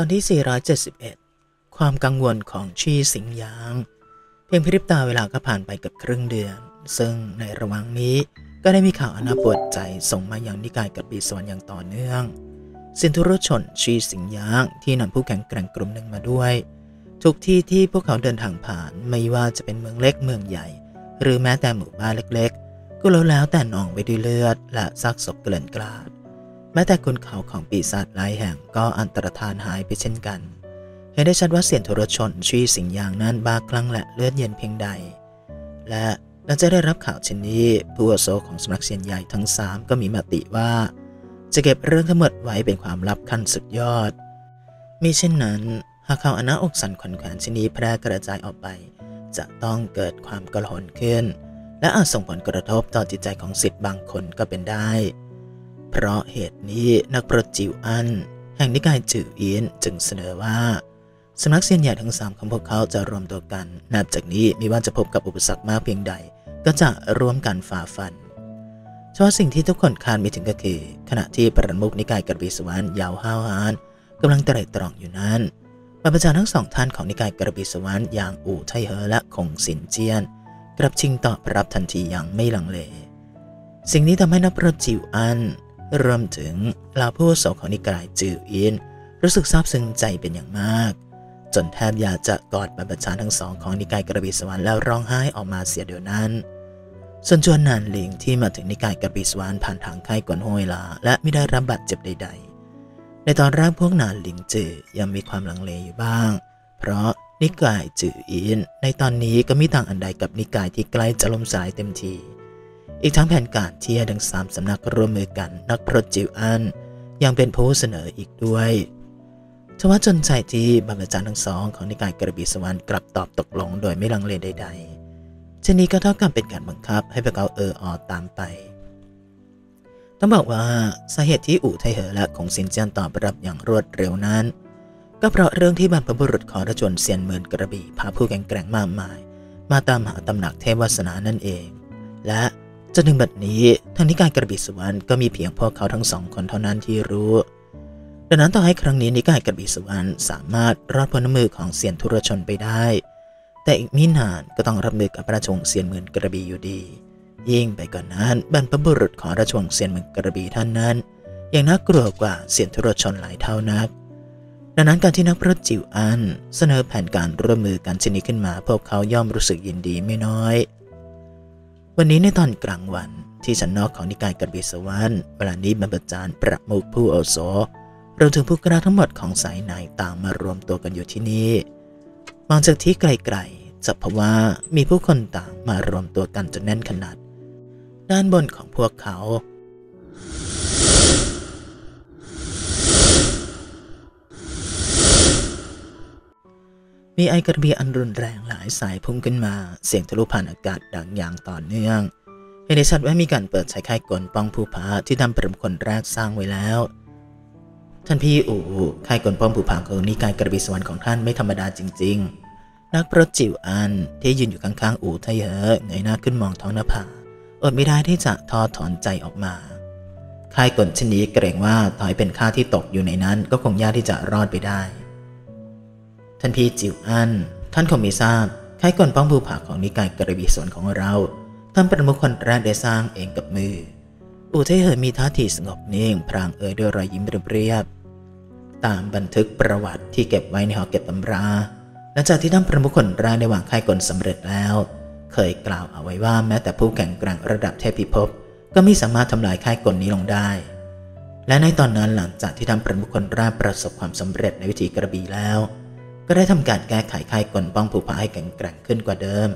ตอนที่ 471 ความกังวลของชีสิงหยาง เพียงพริบตาเวลาก็ผ่านไปเกือบครึ่งเดือน ซึ่งในระหว่างนี้ก็ได้มีข่าวอนาปวดใจส่งมาอย่างนิกายกับปีสวนอย่างต่อเนื่องสินทุรชนชีสิงหยางที่นำผู้แข่งแกร่งกลุ่มหนึ่งมาด้วย ทุกที่ที่พวกเขาเดินทางผ่านไม่ว่าจะเป็นเมืองเล็กเมืองใหญ่ หรือแม้แต่หมู่บ้านเล็ก ๆ ก็แล้วแล้วแต่นองไปด้วยเลือดและซากศพเกลื่อนกลาด ม้แต่คุณเขาของปีศาจหลายแห่งก็อันตรธานหายไปเช่นกัน เห็นได้ชัดว่าเสียนทรชนชีสิงอย่างนั้นบาคลั่งและเลือดเย็นเพียงใด และหลังจากได้รับข่าวเช่นนี้ผู้อาโซของสำนักเสียนใหญ่ทั้งสามก็มีมติว่า จะเก็บเรื่องทั้งหมดไว้เป็นความลับขั้นสุดยอด มิเช่นนั้น หากข่าวอนาอกสันขวัญแขวนชนี้แพร่กระจายออกไป จะต้องเกิดความกระหนขึ้น และอาจส่งผลกระทบต่อจิตใจของสิทธิ์บางคนก็เป็นได้ เพราะเหตุนี้นักประจิวอัน แห่งนิกายจื่ออินจึงเสนอว่าสำนักเซียนใหญ่ทั้งสามของพวกเขาจะรวมตัวกัน นับจากนี้มีว่าจะพบกับอุปสรรคมากเพียงใด ก็จะร่วมกันฝ่าฟันเฉพาะสิ่งที่ทุกคนคาดไม่ถึงก็คือ ขณะที่ปรมุกนิกายกระบีสวรรค์ยาวห้าวหานกำลังไตร่ตรองอยู่นั้นบรรพจาทั้งสองท่านของนิกายกระบีสวรรค์อย่างอู่ไทเหอและคงสินเจียน กลับชิงตอบรับทันทีอย่างไม่ลังเล สิ่งนี้ทำให้นักประจิวอัน รวมถึงเหล่าผู้โสของนิกายจืออิน รู้สึกซาบซึ้งใจเป็นอย่างมาก จนแทบอยากจะกอดบรรพชาทั้งสองของนิกายกระบี่สวรรค์แล้วร้องไห้ออกมาเสียเดียวนั้น ส่วนจวนนานหลิงที่มาถึงนิกายกระบี่สวรรค์ผ่านทางค่ายกวนห้วยลา และไม่ได้รับบาดเจ็บใด ๆ ในตอนแรกพวกนานหลิงจือยังมีความลังเลอยู่บ้าง เพราะนิกายจืออิน ในตอนนี้ก็มีต่างอันใดกับนิกายที่ใกล้จะล่มสลายเต็มที อีกทั้งแผนการที่ทั้งสามสำนักร่วมมือกันนักพรตจิวอันยังเป็นผู้เสนออีกด้วยทว่าจนใจที่บรรพจารย์ทั้งสองของนิกายกระบี่สวรรค์กลับตอบตกลงโดยไม่ลังเลใด ๆ เช่นนี้ก็เท่ากับเป็นการบังคับให้พวกเขาเอออตามไป ต้องบอกว่าสาเหตุที่อู่ไทเหอและคงสินเจียนตอบรับอย่างรวดเร็วนั้น ก็เพราะเรื่องที่บรรพบุรุษของระจวนเซียนเมินกระบี่พาผู้แข่งแกร่งมากมาย มาตามหาตำหนักเทพวาสนานั่นเอง และ จนถึงบัดนี้ทางนิกายกระบี่สวรรค์ก็มีเพียงพวกเขาทั้งสองคนเท่านั้นที่รู้ดังนั้นต่อให้ครั้งนี้นิกายกระบี่สวรรค์สามารถรอดพ้นมือของเสียนทุรชนไปได้ แต่อีกมินานก็ต้องรับมือกับราชวงศ์เสียนเมืองกระบี่อยู่ดี ยิ่งไปกว่านนั้นบรรพบุรุษของราชวงศ์เสียนเมืองกระบี่ท่านนั้นยังน่ากลัวกว่าเสียนทุรชนหลายเท่านัก ดังนั้นการที่นักพรตจิวอันเสนอแผนการร่วมมือกันชนิดขึ้นมาพวกเขาย่อมรู้สึกยินดีไม่น้อย วันนี้ในตอนกลางวัน ที่ชั้นนอกของนิกายกระบี่สวรรค์เวลานี้บรรพจารย์ประมุขผู้โอโสรวมถึงผู้กล้าทั้งหมดของสายไหนต่างมารวมตัวกันอยู่ที่นี่มองจากที่ไกลๆจะพบว่ามีผู้คนต่างมารวมตัวกันจนแน่นขนาด ด้านบนของพวกเขา มีไอกระเบียอันรุนแรงหลายสายพุ่งขึ้นมา เสียงทะลุผ่านอากาศดังอย่างต่อเนื่องเห็นได้ชัดว่ามีการเปิดใช้ค่ายกลป้องผู้พาที่ทำปรมคนแรกสร้างไว้แล้ว ท่านพี่อู่ค่ายกลป้องผู้พาของนิกายกระบี่สวรรค์ของท่านไม่ธรรมดาจริง ๆ นักประจิ๋วอันที่ยืนอยู่ข้างๆอู่ทะเยอเงยหน้าขึ้นมองท้องน้าอดไม่ได้ที่จะทอถอนใจออกมาค่ายกลชนี้เกรงว่าต่อยเป็นข้าที่ตกอยู่ในนั้นก็คงยากที่จะรอดไปได้ ท่านพี่จิวอัน ท่านคงมีทราบค่ายกลป้องภูผาของนิกายกระบี่สวนของเราท่านประมุขคนแรกได้สร้างเองกับมือ อูเทเฮมีท่าทีสงบนิ่ง พรางเอ่ยด้วยรอยยิ้มเรียบตามบันทึกประวัติที่เก็บไว้ในหอเก็บตำรา หลังจากที่ท่านประมุขคนแรกได้วางค่ายกลสำเร็จแล้ว เคยกล่าวเอาไว้ว่าแม้แต่ผู้แข่งแกร่งระดับเทพพิภพก็ไม่สามารถทำลายค่ายกลนี้ลงได้และในตอนนั้นหลังจากที่ท่านประมุขคนแรกประสบความสำเร็จในวิธีกระบี่แล้ว ก็ได้ทำการแก้ไขไข้กลป้องผูผาให้แข็งแกร่งขึ้นกว่าเดิม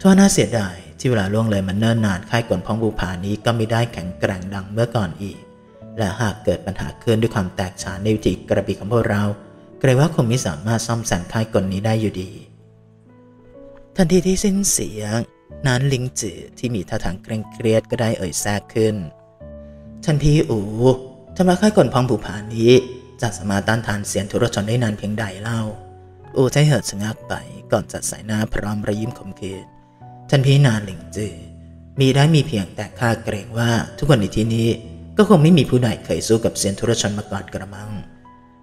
ทว่าน่าเสียดายที่เวลาล่วงเลยมันเนิ่นนานไข้กลป้องผูผานี้ก็ไม่ได้แข็งแกร่งดังเมื่อก่อนอีก และหากเกิดปัญหาขึ้นด้วยความแตกฉานในวิธีกระบี่ของพวกเราเกรงว่าคงไม่สามารถซ่อมแซมไข้กลนี้ได้อยู่ดี ทันทีที่สิ้นเสียงนานลิงจือที่มีท่าทางเคร่งเครียดก็ได้เอ่ยแทรกขึ้นท่านพี่อูทำไมค่ายกลพองผูผานี้จะสามารถต้านทานเสียงทุรชนได้นานเพียงใดเล่า อูใจเหิดชะงักไปก่อนจัดสายหน้าพร้อมระยิ้มขมขื่นท่านพี่นาหลิงจือมีได้มีเพียงแต่ข้าเกรงว่าทุกคนในที่นี้ก็คงไม่มีผู้ใดเคยสู้กับเซียนทุรชนมาก่อนกระมัง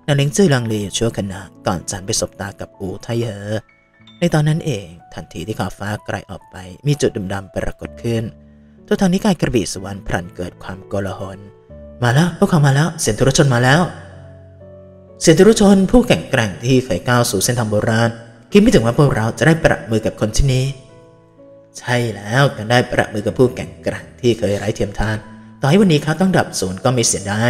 นาเล้งจื้อลังเลชั่วขณะก่อนจันไปสบตากับอูไทเหอในตอนนั้นเองทันทีที่ขอบฟ้าไกลออกไปมีจุดดำๆปรากฏขึ้นตัวทางนิกายกระบี่สวรรค์พลันเกิดความโกลาหลมาแล้วพวกเขามาแล้วเสียงธุรชนมาแล้ว เสียงธุรชนผู้แข่งแกร่งที่เคยก้าวสู่เส้นทางโบราณ คิดไม่ถึงว่าพวกเราจะได้ประมือกับคนที่นี้ ใช่แล้วการได้ประมือกับผู้แข่งแกร่งที่เคยไร้เทียมทาน ต่อให้วันนี้เขาต้องดับศูนย์ก็ไม่เสียได้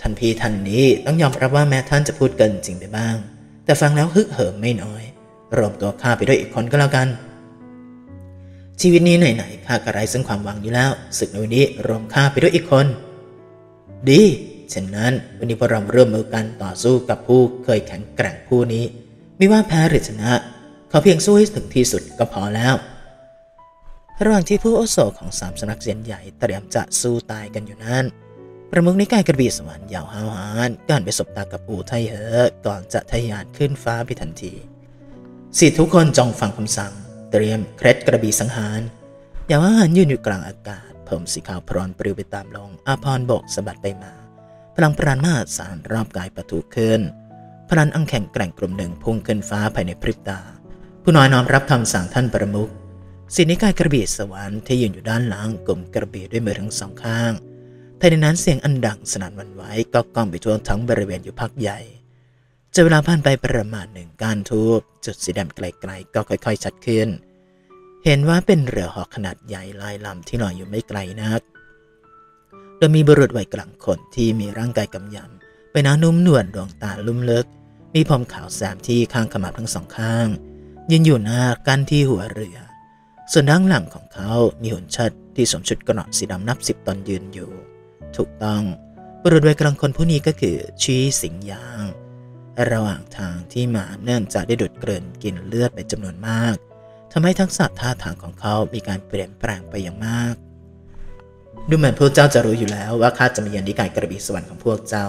ท่านพี่ท่านนี้ต้องยอมรับว่าแม้ท่านจะพูดเกินจริงไปบ้าง แต่ฟังแล้วฮึกเหิมไม่น้อย รวมตัวข้าไปด้วยอีกคนก็แล้วกัน ชีวิตนี้ไหนๆข้าก็ไร้ซึ่งความหวังอยู่แล้วศึกในวันนี้รวมข้าไปด้วยอีกคน ดี เช่นนั้นวันนี้พวกเราเริ่มมือกันต่อสู้กับผู้เคยแข็งแกร่งผู้นี้ ไม่ว่าแพ้หรือชนะเขาเพียงสู้ให้ถึงที่สุดก็พอแล้วระหว่างที่ผู้โอโซของสามสนักเสียนใหญ่เตรียมจะสู้ตายกันอยู่นั้น ประมุขนิกายกระบี่สวรรค์ยาวหาวหานการไปสบตากับอูไทเหอก่อนจะทะยานขึ้นฟ้าไปทันทีสิทธิทุกคนจองฟังคำสั่ง เตรียมเคร็ดกระบี่สังหารยาวหาวหานยืนอยู่กลางอากาศผมสีขาวพรอนปลิวไปตามลงอาพรบกสะบัดไปมา พลังปราณมาสารรอบกายประทุขึ้น พลันอังแข่งแกร่งกลุ่มหนึ่งพุ่งขึ้นฟ้าภายในพริบตา ผู้น้อยน้อมรับคำสั่งท่านประมุขสินิกายกระบี่สวรรค์ที่ยืนอยู่ด้านหลังกลุ่มกระบี่ด้วยมือทั้งสองข้างแต่ในนั้นเสียงอันดังสนั่นวันไหวก็ก้องไปทั่วทั้งบริเวณอยู่พักใหญ่จะเวลาผ่านไปประมาณหนึ่งการทูบจุดสีดำไกลๆก็ค่อย ๆ ชัดขึ้น เห็นว่าเป็นเรือหอกขนาดใหญ่ลายลำที่ลอยอยู่ไม่ไกลนัก โดยมีบุรุษวัยกลางคนที่มีร่างกายกำยำเป็นหน้านุ่มนวลดวงตาลุ่มลึก มีผมขาวแซมที่ข้างขมับทั้งสองข้าง ยืนอยู่หน้ากั้นที่หัวเรือ ส่วนด้านหลังของเขามีหุ่นชัดที่สวมชุดกระหนสีดำนับสิบตอนยืนอยู่ ถูกต้องบุรุษวัยกลางคนผู้นี้ก็คือชีสิงยาง ระหว่างทางที่มาเนื่องจากได้ดูดเกลื่นกินเลือดไปจำนวนมากทำให้ทักษะท่าทางของเขามีการเปลี่ยนแปลงไปอย่างมาก ดูเหมือนพวกเจ้าจะรู้อยู่แล้วว่าข้าจะมาเยือนนิกายกระบี่สวรรค์ของพวกเจ้า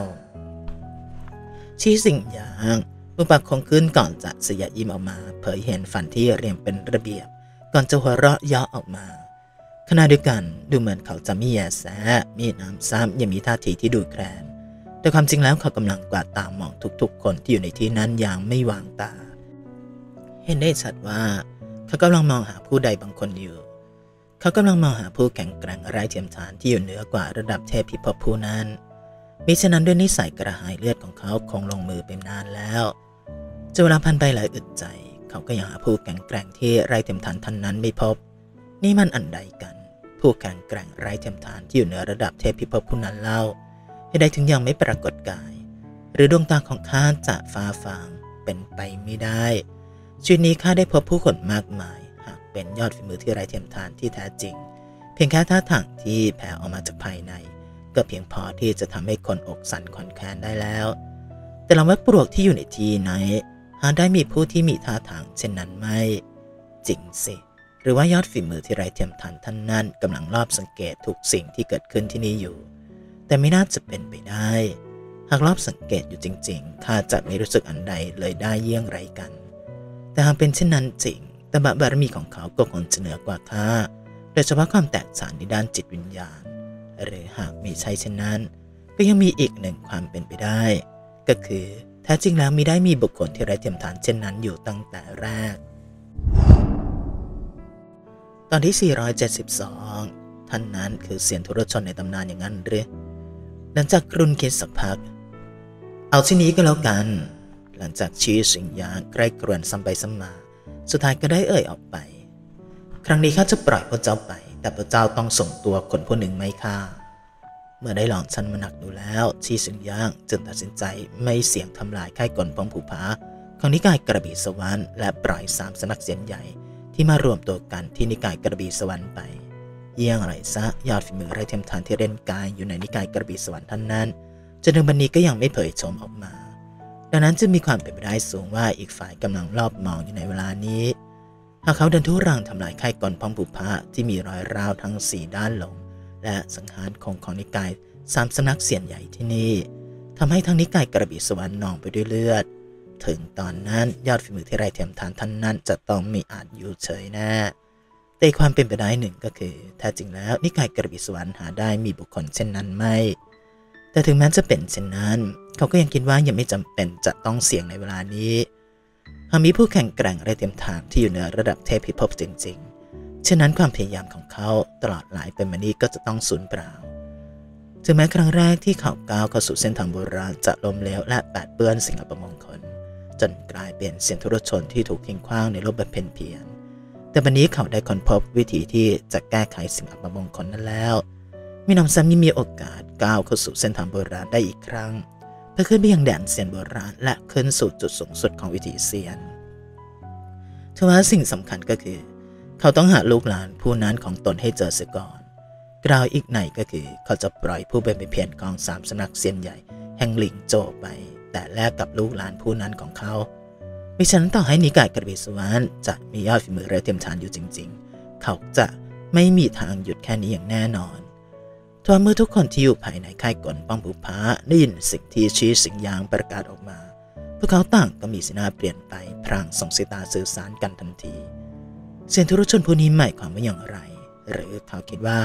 ชี้สิ่งอย่างมุปคงขึ้นก่อนจะเสียยิ้มออกมา เผยเห็นฟันที่เรียงเป็นระเบียบ ก่อนจะหัวเราะย่อออกมาขณะเดียวกันดูเหมือนเขาจะมีแยแสมีน้ำซ้ำยังมีท่าทีที่ดูแคลนแต่ความจริงแล้วเขากำลังกวาดตามองทุกๆ คนที่อยู่ในที่นั้นอย่างไม่วางตา เห็นได้ชัดว่า เขากำลังมองหาผู้ใดบางคนอยู่ เขากำลังมองหาผู้แข็งแกร่งไร้เทียมทานที่อยู่เหนือกว่าระดับเทพพิภพผู้นั้นมิฉะนั้นด้วยนิสัยกระหายเลือดของเขาคงลงมือเป็นนานแล้วจะเวลาพันไปหลายอึดใจ เขาก็ยังหาผู้แข็งแกร่งที่ไร้เทียมทานท่านนั้นไม่พบ นี่มันอันใดกัน ผู้แข่งแกร่งไร้เทียมทานที่อยู่เหนือระดับเทพพิภพผู้นั้นเล่าให้ได้ถึงยังไม่ปรากฏกาย หรือดวงตาของข้าจะฟ้าฟางเป็นไปไม่ได้ชีวิตนี้ข้าได้พบผู้คนมากมาย เป็นยอดฝีมือที่ไร้เทียมทานที่แท้จริง เพียงแค่ท่าทางที่แผ่ออกมาจากภายใน ก็เพียงพอที่จะทำให้คนอกสั่นขอนแคนได้แล้ว แต่ลำวัดปลวกที่อยู่ในที่ไหนหาได้มีผู้ที่มีท่าทางเช่นนั้นไหมจริงสิหรือว่ายอดฝีมือที่ไร้เทียมทันท่านนั้นกำลังรอบสังเกตทุกสิ่งที่เกิดขึ้นที่นี่อยู่ แต่ไม่น่าจะเป็นไปได้ หากรอบสังเกตอยู่จริงๆข้าจะไม่รู้สึกอันใดเลยได้เยี่ยงไรกัน แต่หากเป็นเช่นนั้นจริง แตบะบารมีของเขาก็คงจะเหนือกว่าข้าโดยเฉพาะความแตกต่างในด้านจิตวิญญาณ หรือหากมีใช่เช่นนั้น ก็ยังมีอีกหนึ่งความเป็นไปได้ ก็คือแท้จริงแล้วมีได้มีบุคคลที่ไร้เทียมทานเช่นนั้นอยู่ตั้งแต่แรก ตอนที่ 472 ท่านนั้นคือเสียนทุรชนในตำนานอย่างนั้นหรือหลังจากกรุนคิดสักพัก เอาที่นี้ก็แล้วกัน หลังจากชี้สิ่งยางใกล้กรวนซ้ำไปซ้ำมา สุดท้ายก็ได้เอ่ยออกไป ครั้งนี้ข้าจะปล่อยพระเจ้าไป แต่พระเจ้าต้องส่งตัวคนผู้หนึ่งไม่ฆ่าเมื่อได้ลองชันมาหนักดูแล้วชีสิงย่างจึงตัดสินใจไม่เสี่ยงทำลายค่ายกลปองผูผาของนิกายกระบี่สวรรค์และปล่อยสามสนักเสียนใหญ่ที่มารวมตัวกันที่นิกายกระบี่สวรรค์ไป เยี่ยงไรซะยอดฝีมือไรเทียมทานที่เล่นกายอยู่ในนิกายกระบี่สวรรค์ท่านนั้นจนถึงบันนี้ก็ยังไม่เผยโฉมออกมา ดังนั้นจึงมีความเป็นไปได้สูงว่าอีกฝ่ายกำลังรอบมองอยู่ในเวลานี้ หากเขาเดินทุรังทำลายค่ายกรพ้องบุพะที่มีรอยร้าวทั้งสี่ด้านลง และสังหารคงของนิกายสามสนักเสียนใหญ่ที่นี่ทำให้ทั้งนิกายกระบี่สวรรค์นองไปด้วยเลือด ถึงตอนนั้นยอดฝีมือที่ไรเทียมทานท่านนั้นจะต้องมีอาจอยู่เฉยแน่แต่ความเป็นไปได้หนึ่งก็คือแท้จริงแล้วนิกายกระบี่สวรรค์หาได้มีบุคคลเช่นนั้นไม่ แต่ถึงแม้จะเป็นเช่นนั้น เขาก็ยังคิดว่ายังไม่จำเป็นจะต้องเสี่ยงในเวลานี้หากมีผู้แข่งแกร่งและเต็มทางที่อยู่เหนือระดับเทพพิภพจริง ๆ ฉะนั้นความพยายามของเขาตลอดหลายเป็นมานี้ก็จะต้องสูญเปล่า ถึงแม้ครั้งแรกที่เขาก้าวเข้าสู่เส้นทางโบราณจะล้มเหลวและแปดเปื้อนสิ่งอัปมงคล จนกลายเป็นเสียงทุรชนที่ถูกทิ้งขว้างในโลกแบบเพนเพียน แต่วันนี้เขาได้ค้นพบวิธีที่จะแก้ไขสิ่งอัปมงคลนั้นแล้ว มีน้ำซ้ำยังมีโอกาสก้าวเข้าสู่เส้นทางโบราณได้อีกครั้ง เพื่อขึ้นไปยังแดนเซียนโบราณและขึ้นสู่จุดสูงสุดของวิถีเซียนทว่าสิ่งสำคัญก็คือ เขาต้องหาลูกหลานผู้นั้นของตนให้เจอเสียก่อน กล่าวอีกไหนก็คือเขาจะปล่อยผู้เป็นเพียนกองสามสนักเซียนใหญ่ แห่งหลิงโจไป แต่แลกกับลูกหลานผู้นั้นของเขามิฉะนั้นต่อให้นิกายกระบี่สวรรค์จะมียอดฝีมือเรือเทียมทานอยู่จริง ๆ เขาจะไม่มีทางหยุดแค่นี้อย่างแน่นอน ทว่าเมื่อทุกคนที่อยู่ภายในค่ายกลป้องผูพาได้ยินสิ่งที่ชี้สิ่งยางประกาศออกมา พวกเขาต่างก็มีสีหน้าเปลี่ยนไปพรางส่งสายตาสื่อสารกันทันที เสียงธุรชนผู้นี้หมายความว่าอย่างไร หรือเขาคิดว่า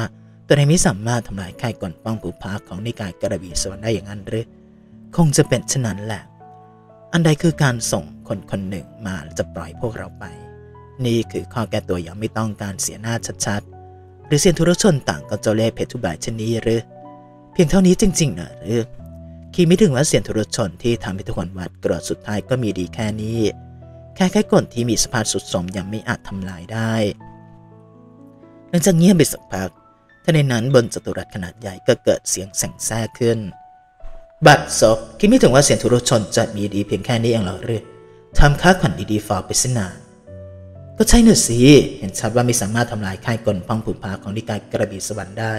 ตัวเองไม่สามารถทำลายค่ายก่อนป้องผูพาของนิกายกระบี่สวรรค์ได้อย่างนั้นหรือ คงจะเป็นเช่นนั้นแหละ อันใดคือการส่งคนคนหนึ่งมาจะปล่อยพวกเราไป นี่คือข้อแก้ตัวอย่างไม่ต้องการเสียหน้าชัดๆ หรือเสียนธุรชนต่างก็จะเล่เพชรทุบายชนี้หรือ เพียงเท่านี้จริงๆนะหรือ คิดไม่ถึงว่าเสียนธุรชนที่ทำให้ทุกคนวัดกรดสุดท้ายก็มีดีแค่นี้ แค่แค่คนที่มีสภาพสุดสมยังไม่อาจทำลายได้ หลังจากเงียบไปสักพักทันในนั้นบนจัตุรัสขนาดใหญ่ก็เกิดเสียงแสงแซ่ขึ้น บัดซบคิดไม่ถึงว่าเสียงธุรชนจะมีดีเพียงแค่นี้เองหรอหรือทำค้าขวัญดีๆฟอไปสินาน ก็ใช่เนอะสิ เห็นชัดว่าไม่สามารถทำลายค่ายกลป้องผูกพาของนิกายกระบี่สวรรค์ได้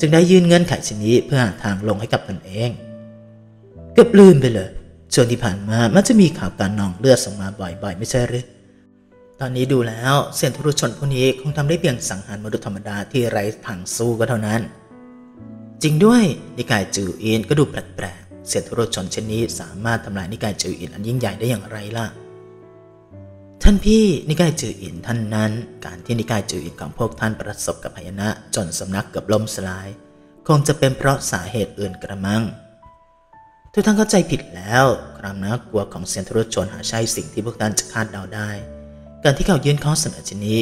จึงได้ยื่นเงื่อนไขชนิดเพื่อหาทางลงให้กับตนเองเกือบลืมไปเลยช่วงที่ผ่านมามันจะมีข่าวการนองเลือดส่งมาบ่อยๆ ไม่ใช่หรือ ตอนนี้ดูแล้วเซียนทุรุชนผู้นี้คงทำได้เพียงสังหารมนุษย์ธรรมดาที่ไร้ทางสู้ก็เท่านั้น จริงด้วยนิกายจืออินก็ดูแปลกๆเซียนทุรุชนเช่นนี้สามารถทำลายนิกายจืออินอันยิ่งใหญ่ได้อย่างไรล่ะ ท่านพี่นิกายจืออินท่านนั้น การที่นิกายจืออินของพวกท่านประสบกับพยนะจนสำนักเกือบล่มสลาย คงจะเป็นเพราะสาเหตุอื่นกระมัง ทุกท่านเข้าใจผิดแล้ว ความน่ากลัวของเซียนทรุชนหาใช่สิ่งที่พวกท่านจะคาดเดาได้ การที่เขายื่นข้อเสนอชนี้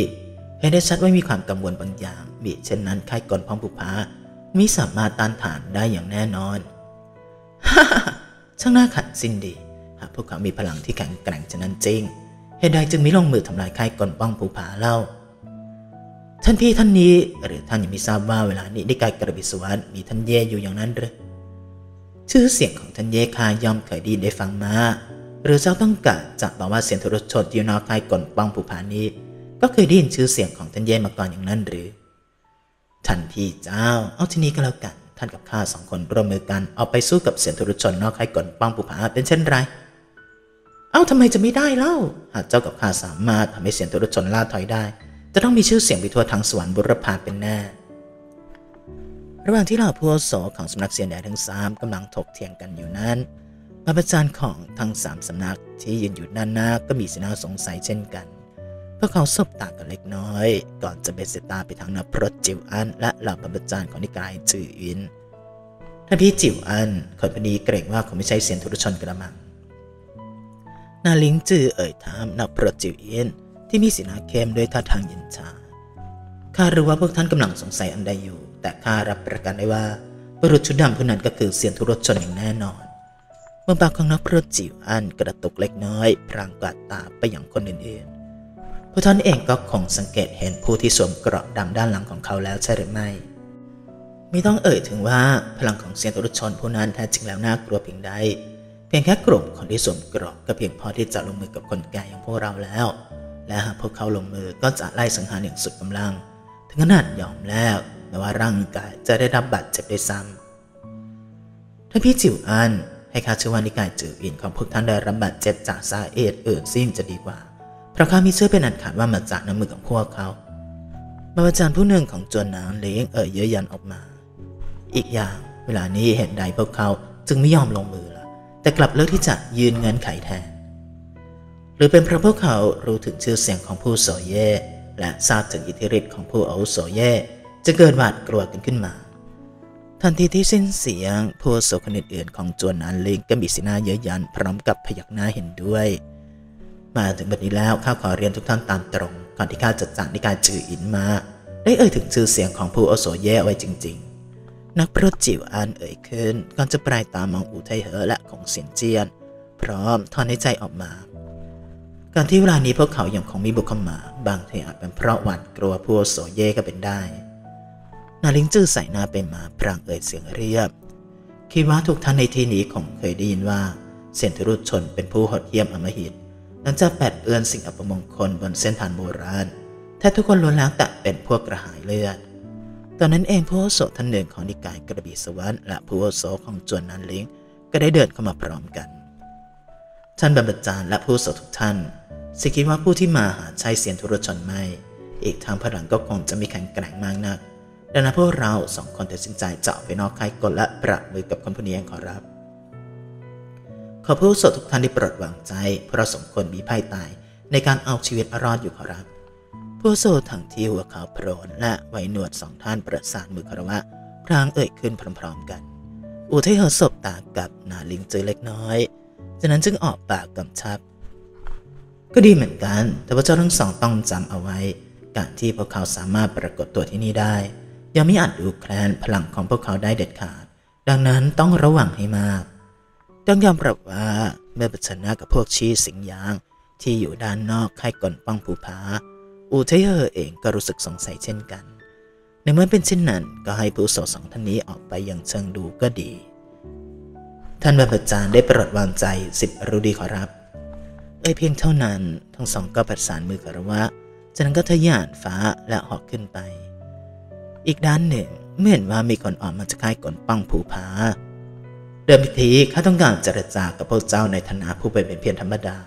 เห็นได้ชัดว่ามีความกังวลบางอย่างบีเช่นนั้นค่ายกลพร้อมผูพามิสามารถต้านทานได้อย่างแน่นอนฮ่าช่างน่าขัดสิ้นดีหากพวกเขามีพลังที่แข็งแกร่งฉะนั้นจริง เหตุใดจึงไม่ลงมือทำลายค่ายกลป้องผูผาเล่า ท่านพี่ท่านนี้หรือท่านยังไม่ทราบว่าเวลานี้ได้กายกระบิสวรรค์มีท่านเย่อยู่อย่างนั้นหรือชื่อเสียงของท่านเย่คายอมเคยดีได้ฟังมา หรือเจ้าต้องการจะบอกว่าเสียงทรชดยูนอคายกลป้องผูผานี้ ก็เคยได้ยินชื่อเสียงของท่านเย่มาก่อนอย่างนั้นหรือ ท่านพี่เจ้าเอาทีนี้ก็แล้วกันท่านกับข้าสองคนร่วมมือกันเอาไปสู้กับเสียงทรชนนอกคายกลป้องผูผาเป็นเช่นไร เอ้าทำไมจะไม่ได้เล่า หากเจ้ากับข้าสามารถทำให้เสียงโทรชนล่าถอยได้ จะต้องมีชื่อเสียงไปทั่วทั้งสวรรค์บุรพาเป็นแน่ ระหว่างที่เหล่าผู้โสของสำนักเสียนแดนทั้งสามกำลังถกเถียงกันอยู่นั้นพรระจารย์ของทั้งสามสำนักที่ยืนอยู่ด้านหน้าก็มีสีหน้าสงสัยเช่นกันพวกเขาสบตากันเล็กน้อย ก่อนจะเบนสายตาไปทางนักพรตจิวอัน และเหล่าพรระจารย์ของนิกายจื่ออินท่านพี่จิวอันคนพอดีเกรงว่าคงไม่ใช่เซียนทุรชนกระมัง นาลิงจื่อเอ่ยถามนักพรตจิวอันที่มีสีหน้าเข้มด้วยท่าทางเย็นชา ข้ารู้ว่าพวกท่านกำลังสงสัยอันใดอยู่ แต่ข้ารับประกันได้ว่าบุรุษชุดดำผู้นั้นก็คือเซียนทุรชนอย่างแน่นอนเมื่อปากของนักพรตจิวอันกระตุกเล็กน้อย พลางกวาดตาไปอย่างคนอื่นๆผู้ท่านเองก็คงสังเกตเห็นผู้ที่สวมเกราะดำด้านหลังของเขาแล้วใช่หรือไม่ไม่ต้องเอ่ยถึงว่าพลังของเซียนตุรชนผู้นั้นแท้จริงแล้วน่ากลัวเพียงใด เพียงแค่กลุ่มคนที่สวมเกราะก็เพียงพอที่จะลงมือกับคนแก่อย่างพวกเราแล้ว และหากพวกเขาลงมือก็จะไล่สังหารอย่างสุดกำลัง ถึงขนาดยอมแล้วแม้ว่าร่างกายจะได้รับบาดเจ็บได้ซ้ำท่าพี่จิ๋วอันให้ข้าเชื่อว่านิกายจืออินของพวกท่านได้รับบาดเจ็บจากสาเหตุอื่นซิ่งจะดีกว่า เพราะข้ามีเชื่อเป็นอันขาดว่ามาจากน้ำมือของพวกเขาบาอาจารย์ผู้หนึ่งของจวนน้ำเลี้ยงเอ่ยเยอะยันออกมา อีกอย่างเวลานี้เห็นใดพวกเขาจึงไม่ยอมลงมือ แต่กลับเลือกที่จะยืนเงินไขแทน หรือเป็นเพราะพวกเขารู้ถึงชื่อเสียงของผู้โสเย่และทราบถึงอิทธิฤทธิ์ของผู้อาวุโสเย่จะเกิดหวาดกลัวกันขึ้นมา ทันทีที่สิ้นเสียง ผู้โสคนอื่นๆของจวนนานลิงก็มีสีหน้าเยอะยันพร้อมกับพยักหน้าเห็นด้วย มาถึงบัดนี้แล้วข้าขอเรียนทุกท่านตามตรง ก่อนที่ข้าจะจากนิกายจืออินมา ได้เอ่ยถึงชื่อเสียงของผู้โอโสแย่ไว้จริง ๆ นักพรตจิ๋วอันเอ่ยขึ้นก่อนจะปลายตามองอูไทเหอและของเสียนเจียน พร้อมถอนในใจออกมาการที่เวลานี้พวกเขายังคงมีบุคคลมาบางทีอาจเป็นเพราะหวาดกลัวผู้โอโสแย่ก็เป็นได้ นาลิงจื้อใส่หน้าไปมาพรางเอ่ยเสียงเรียบ คิดว่าทุกท่านในที่นี้คงเคยได้ยินว่าเซนทรุชนเป็นผู้หดเยี่ยมอมหิตนังจะแปดเอือนสิ่งอัปมงคลบนเส้นทางโบราณแทบทุกคนล้วนแล้วแต่เป็นพวกกระหายเลือด ตอนนั้นเองผู้โสท่านหนึ่งของนิกายกระบี่สวรรค์และผู้โสของจวนนันลิงก็ได้เดินเข้ามาพร้อมกัน ท่านบรรพจารย์และผู้โสทุกท่านสิคิดว่าผู้ที่มาหาใช่เสียนทุรชนไม่ อีกทางพลังก็คงจะมีแข็งแกร่งมากนัก ดังนั้นพวกเราสองคนตัดสินใจเจาะไปนอกค่ายกลและประมือกับคนผู้นี้ขอรับ ขอผู้สทุกท่านได้โปรดวางใจเพราะสมควรมีภัยตายในการเอาชีวิตรอดอยู่ขอรับ ผู้โซทั้งที่หัวขาวโพรนและไว้หนวดสองท่านประสานมือคารวะพรางเอ่ยขึ้นพร้อมๆกันอุทัยเหอศบตากับนาลิงเจอเล็กน้อย จากนั้นจึงออกปากกำชับ ก็ดีเหมือนกัน แต่ว่าเจ้าทั้งสองต้องจำเอาไว้ การที่พวกเขาสามารถปรากฏตัวที่นี่ได้ ยังไม่อาจดูแคลนพลังของพวกเขาได้เด็ดขาด ดังนั้นต้องระวังให้มากต้องยอมรับว่าเมื่อปชนะกับพวกชีสิงยาง ที่อยู่ด้านนอกค่ายก่อนป้องภูผา อูเทเยอร์เองก็รู้สึกสงสัยเช่นกัน ในเมื่อเป็นเช่นนั้นก็ให้ผู้โสสองท่านนี้ออกไปอย่างเชิงดูก็ดี ท่านบรรพจารย์ได้ปรดวางใจสิบรู้ดีขอรับ เอ้ยเพียงเท่านั้น ทั้งสองก็ประสานมือคารวะจากนั้นก็ทะยานฟ้าและหอกขึ้นไป อีกด้านหนึ่งเมื่อเห็นว่ามีคนออกมาจะค่ายกลปังผูผาเดิมทีข้าต้องการเจรจากับพระเจ้าในฐานะผู้เป็นเพียงธรรมดา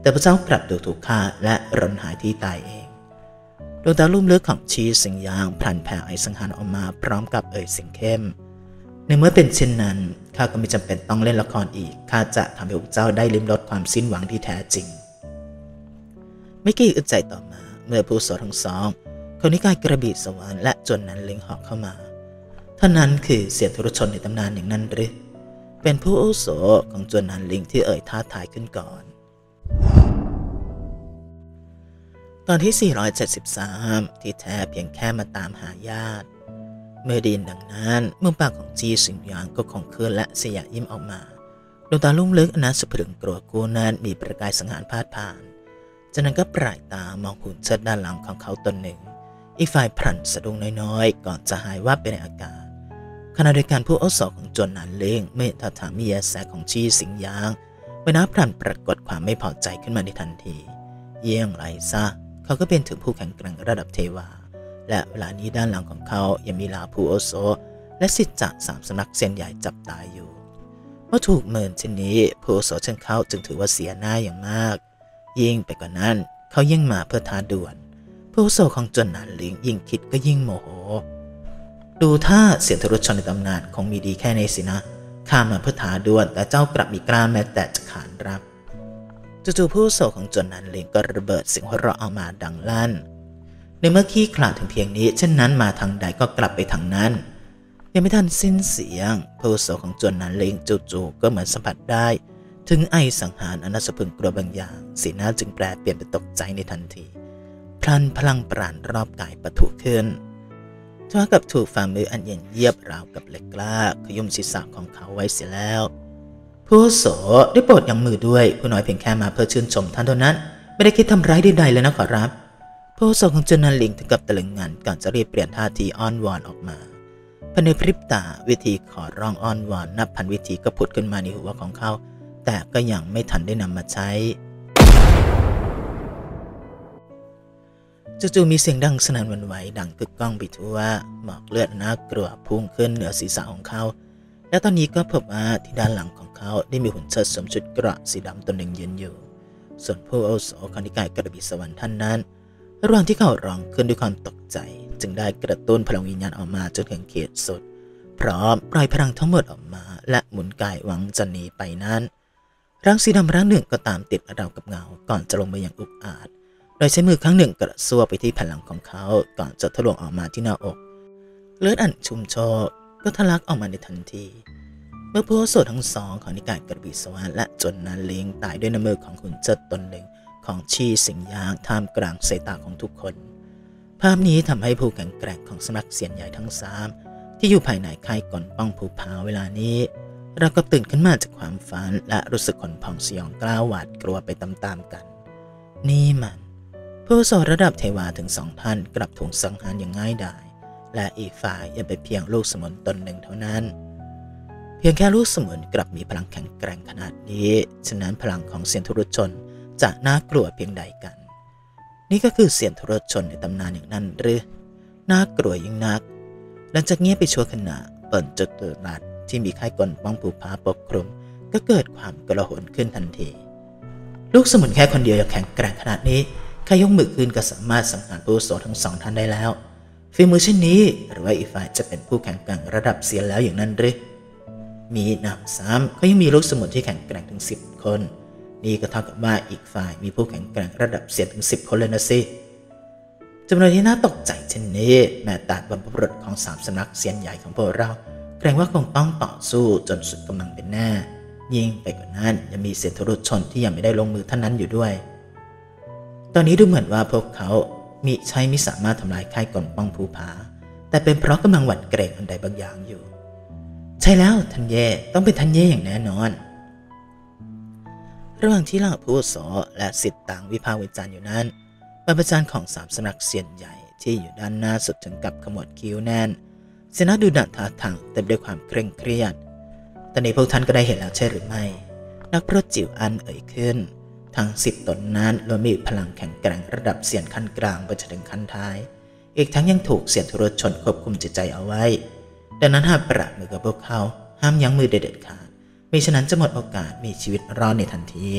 แต่พระเจ้ากลับดูถูกข้าและรนหายที่ตายเอง ดวงตาลุ่มลึกของชีสิงยางพลันแผ่ไอสังหารออกมาพร้อมกับเอ่ยสิ่งเข้ม ในเมื่อเป็นเช่นนั้นข้าก็ไม่จำเป็นต้องเล่นละครอีกข้าจะทำให้พระเจ้าได้ลิ้มรสความสิ้นหวังที่แท้จริง ไม่กี่อึดใจต่อมา เมื่อผู้สอทั้งสองคนนิกายกระบี่สวรรค์และจนนั้นเล็งหอกเข้ามาท่านนั้นคือเสียทุรชนในตำนานอย่างนั้นหรือเป็นผู้โอโสของจวนนันลิงที่เอ่ยท้าทายขึ้นก่อน ตอนที่ 473 ที่แท้เพียงแค่มาตามหาญาติ เมื่อดีนดังนั้นเมื่อปากของจีสิงหยางก็คงคืนและเสียยิ้มออกมาดวงตาลุ่มลึกอนาสะพรึงกลัวกูนั้นมีประกายสังหารพาดผ่าน จากนั้นก็ปลายตามองหุ่นเชิดด้านหลังของเขาตนหนึ่ง อีกฝ่ายพลันสะดุ้งน้อยๆ ก่อนจะหายว่าไปในอากาศขณะเดียวกันผู้อาศของจนนันเล้งเมื่อท่าทางมีแยแสของชีสิงยางเวนาพลันปรากฏความไม่พอใจขึ้นมาในทันที เยี่ยงไรซะ เขาก็เป็นถึงผู้แข็งแกร่งระดับเทวา และเวลานี้ด้านหลังของเขายังมีลาผู้โอโซ และสิทธิ์จากสามสำนักเซียนใหญ่จับตายอยู่เมื่อถูกเมินเช่นนี้ผู้โอโซเช่นเขาจึงถือว่าเสียหน้าอย่างมาก ยิ่งไปกว่านั้นเขายิ่งมาเพื่อท้าดวลผู้โซของจนนานลิงยิ่งคิดก็ยิ่งโมโห ดูถ้าเสียงทรุชนในตำนานคงมีดีแค่ในสินะ ข้ามาเพื่อท้าดวลแต่เจ้ากลับมีกล้าแม้แต่จะขานรับ จู่ๆผู้โซของจนนันลิงก็ระเบิดเสียงหัวเราะออกมาดังลั่น ในเมื่อขี้ขลาดถึงเพียงนี้ เช่นนั้นมาทางใดก็กลับไปทางนั้น ยังไม่ทันสิ้นเสียง ผู้โซของจนนันลิงจู่ๆก็เหมือนสัมผัสได้ ถึงไอสังหารอนัสพึงกลัวบางอย่าง สีหน้าจึงแปลเปลี่ยนเป็นตกใจในทันที พลันพลังปราณรอบกายปะทุขึ้นเท่ากับถูกฝ่ามืออันเย็นเยียบราวกับเหล็กกล้าขยุมศีรษะของเขาไว้เสียแล้ว ผู้โสได้โปรดยังมือด้วย ผู้น้อยเพียงแค่มาเพื่อชื่นชมท่านเท่านั้น ไม่ได้คิดทำร้ายใดๆเลยนะขอรับ ผู้โสของจนันลิงถึงกับตะลึงงานก่อนจะรีบเปลี่ยนท่าทีอ้อนวอนออกมาภายในพริบตาวิธีขอร้องอ้อนวอนนับพันวิธีก็ผุดขึ้นมาในหัวของเขา แต่ก็ยังไม่ทันได้นำมาใช้จู่ๆมีเสียงดังสนั่นวันไหวดังกึกก้องไปทั่วหมอกเลือดน่ากลัวพุ่งขึ้นเหนือศีรษะของเขา และตอนนี้ก็พบว่าที่ด้านหลัง เขาได้มีหุ่นเชิดสวมชุดกระสีดำตัวหนึ่งยืนอยู่ ส่วนผู้อาวุโสคณิกายกระบี่สวรรค์ท่านนั้นระหว่างที่เขาร้องขึ้นด้วยความตกใจ จึงได้กระตุ้นพลังวิญญาณออกมาจนถึงเขตสุด พร้อมปล่อยพลังทั้งหมดออกมา และหมุนกายหวังจะหนีไปนั้นร่างสีดำร่างหนึ่งก็ตามติดเรากับเงาก่อนจะลงไปอย่างอุกอาจ โดยใช้มือครั้งหนึ่งกระซวกไปที่แผ่นหลังของเขาก่อนจะทะลวงออกมาที่หน้าอก เลือดอันชุ่มโชกก็ทะลักออกมาในทันที เมื่อผู้โสดทั้งสองของนิกายกระบี่สวรรค์และจนนันเลียงตายด้วยน้ำมือของขุนเจิดตนหนึ่งของชีสิงยางท่ามกลางสายตาของทุกคน ภาพนี้ทำให้ผู้แข่งแกร่งของสำนักเสียนใหญ่ทั้งสามที่อยู่ภายในค่ายก่อนป้องภูผาเวลานี้ เราก็ตื่นขึ้นมาจากความฝันและรู้สึกขนพองสยองกล้าวหวาดกลัวไปตามๆกัน นี่มัน ผู้โสดระดับเทวาถึงสองท่านกลับถูกสังหารอย่างง่ายดายและอีกฝ่ายยังเป็นเพียงลูกสมุนตนหนึ่งเท่านั้น เพียงแค่ลูกสมุนกลับมีพลังแข็งแกร่งขนาดนี้ ฉะนั้นพลังของเซียนธุรชนจะน่ากลัวเพียงใดกัน นี่ก็คือเสียนธุรชนในตำนานอย่างนั้นหรือ น่ากลัวยิ่งนัก หลังจากเงียบไปชั่วขณะ เปิดจุดตรัสที่มีค่ายกลป้องผูผาปกคลุม ก็เกิดความกระหนขึ้นทันที ลูกสมุนแค่คนเดียวยังแข็งแกร่งขนาดนี้แค่ยกมือขึ้นก็สามารถสังหารผู้โสทั้งสองท่านได้แล้วฝีมือเช่นนี้ หรือว่าอีกฝ่ายจะเป็นผู้แข่งแกร่งระดับเซียนแล้วอย่างนั้นหรือ มีหนำซ้ำก็ยังมีลูกสมุนที่แข็งแกร่งถึงสิบคน นี่ก็เท่ากับว่าอีกฝ่ายมีผู้แข่งแกร่งระดับเซียนถึงสิบคนเลยนะสิจำนวนที่น่าตกใจเช่นนี้แม้แต่บรรพบุรุษของสามสำนักเซียนใหญ่ของพวกเราเกรงว่าคงต้องต่อสู้จนสุดกำลังเป็นแน่ยิ่งไปกว่านั้นยังมีเสียนทรุชนที่ยังไม่ได้ลงมือท่านนั้นอยู่ด้วย ตอนนี้ดูเหมือนว่าพวกเขามิใช่ไม่สามารถทำลายค่ายกองป้องภูผา แต่เป็นเพราะกำลังหวั่นเกรงอันใดบางอย่างอยู่ ใช่แล้วทันเย่ต้องเป็นทันเย่อย่างแน่นอน ระหว่างที่เหล่าผู้สอและสิทธิ์ต่างวิพากษ์วิจารณ์อยู่นั้นบรรพจารย์ของสามสำนักเซียนใหญ่ที่อยู่ด้านหน้าสุดถึงกับขมวดคิ้วแน่นเสนาดูดันท่าทางเต็มด้วยความเคร่งเครียด ตอนนี้พวกท่านก็ได้เห็นแล้วใช่หรือไม่ นักพรตจิ๋วอันเอ่ยขึ้น ทั้งสิบตนนั้นล้วนมีพลังแข็งแกร่งระดับเสียนขั้นกลางไปจนถึงขั้นท้าย อีกทั้งยังถูกเสียนทุรชนควบคุมจิตใจเอาไว้ ดังนั้นหากประมือกับพวกเขา ห้ามยั้งมือเด็ดขาดมิฉะนั้นจะหมดโอกาสมีชีวิตรอดในทันที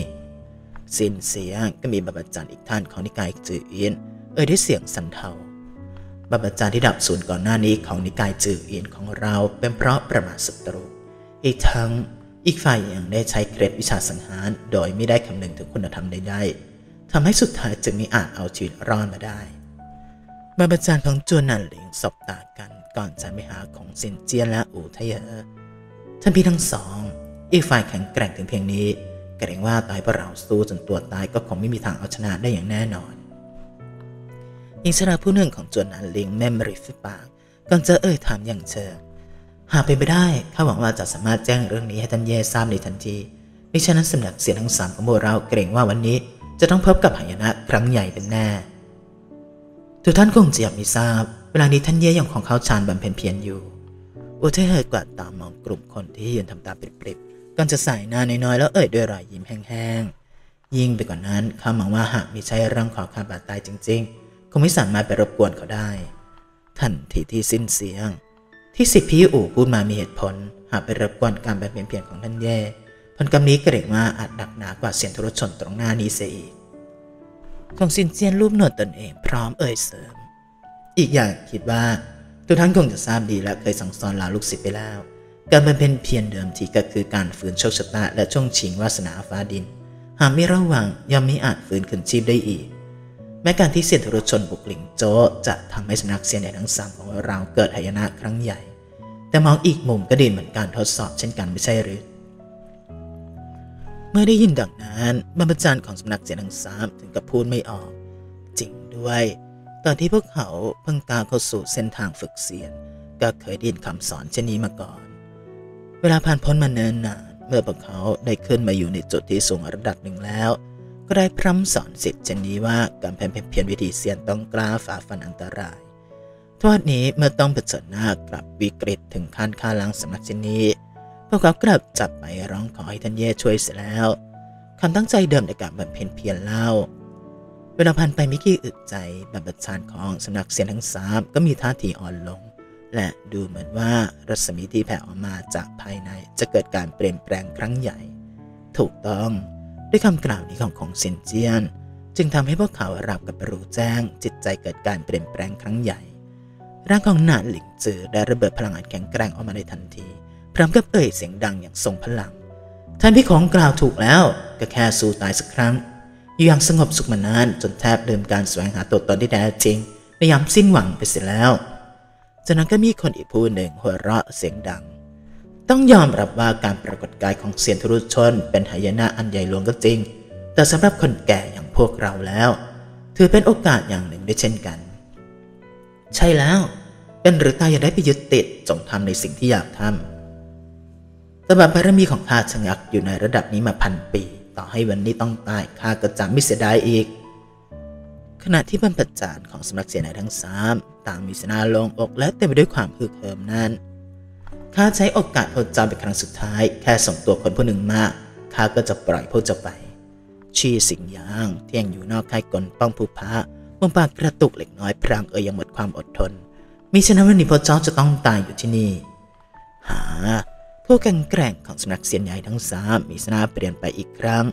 สินเสียงก็มีบัพจันอีกท่านของนิกายจืออินเอ่ยด้วยเสียงสันเทาบัพจันที่ดับสูญก่อนหน้านี้ของนิกายจืออินของเราเป็นเพราะประมาทศัตรู อีกทั้งอีกฝ่ายยังได้ใช้เคล็ดวิชาสังหาร โดยไม่ได้คำนึงถึงคุณธรรมใดๆทำให้สุดท้ายจึงไม่อาจเอาชีวิตรอดมาได้บาบาจารย์ของจวนนันหลิงสบตากัน ก่อนจะไปหาของเซนเจียนและอูทเยอท่านพี่ทั้งสอง อีกฝ่ายแข็งแกร่งถึงเพียงนี้เกรงว่าตายเพราะเราสู้จนตัวตายก็คงไม่มีทางเอาชนะได้อย่างแน่นอนอิงชราผู้หนึ่งของจวนนันลิงแม่มริฟิปากก่อนจะเอ่ยถามอย่างเชิงหากเป็นไปได้ข้าหวังว่าจะสามารถแจ้งเรื่องนี้ให้ท่านเย่ทราบในทันทีมิฉะนั้นสำนักเสียงทั้งสามของพวกเราเกรงว่าวันนี้จะต้องพบกับหายนะครั้งใหญ่เป็นแน่ทุกท่านคงจะยังไม่ทราบ เวลานี้ท่านเย่ยังของเขาชานบำเพ็ญเพียรอยู่อุเทเฮยกวาดตามองกลุ่มคนที่ยืนทำตาปริบๆก่อนจะใส่หน้าน้อยๆแล้วเอ่ยด้วยรอยยิ้มแห้งๆ ยิ่งไปกว่านั้นเขามองว่าหากมีใช้เรื่องขอกาบาดตายจริงๆ คงไม่สามารถไปรบกวนเขาได้ ทันทีที่สิ้นเสียง ที่สิบพี่อู่พูดมามีเหตุผล หากไปรบกวนการบบเปลี่ยนของท่านแย่ผลกรรมนี้เกรงว่าอาจหนักหนากว่าเสียงทุรชนตรงหน้านี้เสียอีกของสินเจียนรูปหนวดตนเองพร้อมเอ่ยเสริม อีกอย่างคิดว่าทุกท่านคงจะทราบดีและเคยสั่งสอนลาลูกศิษย์ไปแล้ว การบำเพ็ญเพียรเดิมทีก็คือการฝืนโชคชะตาและช่วงชิงวาสนาฟ้าดิน หากไม่ระวังย่อมไม่อาจฝืนคืนชีพได้อีก แม้การที่เสียนทุรชนบุกหลิงโจจะทำให้สำนักเซียนใหญ่ทั้งสามของเราเกิดหายนะครั้งใหญ่ แต่มองอีกมุมก็ดีเหมือนการทดสอบเช่นกันไม่ใช่หรือเมื่อได้ยินดังนั้นบรรพจารย์ของสำนักเสียงทั้งสามถึงกับพูดไม่ออก จริงด้วย ตอนที่พวกเขาเพิ่งก้าวเข้าสู่เส้นทางฝึกเสียนก็เคยได้ยินคำสอนเช่นนี้มาก่อน เวลาผ่านพ้นมาเนินนาน เมื่อพวกเขาได้ขึ้นมาอยู่ในจุดที่สูงระดับหนึ่งแล้ว ก็ได้พร่ำสอนสิทธิ์เช่นนี้ว่าการเพียรวิธีเสียนต้องกล้าฝ่าฟันอันตรายทวดนี้เมื่อต้องเผชิญหน้ากับวิกฤตถึงขั้นฆ่าล้างสำนักเช่นนี้พวกเขากลับจับไปร้องขอให้ท่านเย่ช่วยเสียแล้วคำตั้งใจเดิมในการบำเพ็ญเพียรเล่า วลาผ่านไปไม่กี่อึดใจบัพชานของสำนักเสียนทั้งสามก็มีท่าทีอ่อนลง และดูเหมือนว่ารัศมีที่แผ่ออกมาจากภายในจะเกิดการเปลี่ยนแปลงครั้งใหญ่ ถูกต้องด้วยคำกล่าวนี้ของของเซนเจียน จึงทำให้พวกเขารับกับรู้แจ้ง จิตใจเกิดการเปลี่ยนแปลงครั้งใหญ่ ร่างของนานหลิงจือได้ระเบิดพลังอันแข็งแกร่งออกมาในทันที พร้อมกับเอ่ยเสียงดังอย่างทรงพลัง ท่านพี่ของกล่าวถูกแล้วก็แค่สู้ตายสักครั้ง อยู่อย่างสงบสุขมานานจนแทบลืมการแสวงหาตัวตนที่แท้จริงในยามสิ้นหวังไปเสียแล้วจากนั้นก็มีคนอีกผู้หนึ่งหัวเราะเสียงดัง ต้องยอมรับว่าการปรากฏกายของเสียนทุรุชน เป็นหายนะอันใหญ่หลวงก็จริง แต่สำหรับคนแก่อย่างพวกเราแล้ว ถือเป็นโอกาสอย่างหนึ่งด้วยเช่นกัน ใช่แล้ว เป็นหรือตายอย่าได้ไปยึดติดจงทำในสิ่งที่อยากทำตบะบารมีของข้าชะงักอยู่ในระดับนี้มาพันปี ต่อให้วันนี้ต้องตายข้าก็จะไม่เสียดายอีก ขณะที่บรรพจารย์ของสำนักเสียนายทั้งสามต่างมีสนาลงอกและเต็มไปด้วยความฮึกเหิมนั้นข้าใช้โอกาสโคจรเป็นครั้งสุดท้าย แค่ส่งตัวคนผู้หนึ่งมาข้าก็จะปล่อยพวกเจะไป ชี้สิงยางเที่ยงอยู่นอกค่ายกลป้องผู้พระมุมปากกระตุกเล็กน้อยพรางเอ่ยยังหมดความอดทนมิฉะนั้นวันนี้พระเจ้าจะต้องตายอยู่ที่นี่ หา ผู้แข่งแกร่งของสำนักเสียนใหญ่ทั้งสามมีสนาเปลี่ยนไปอีกครั้ง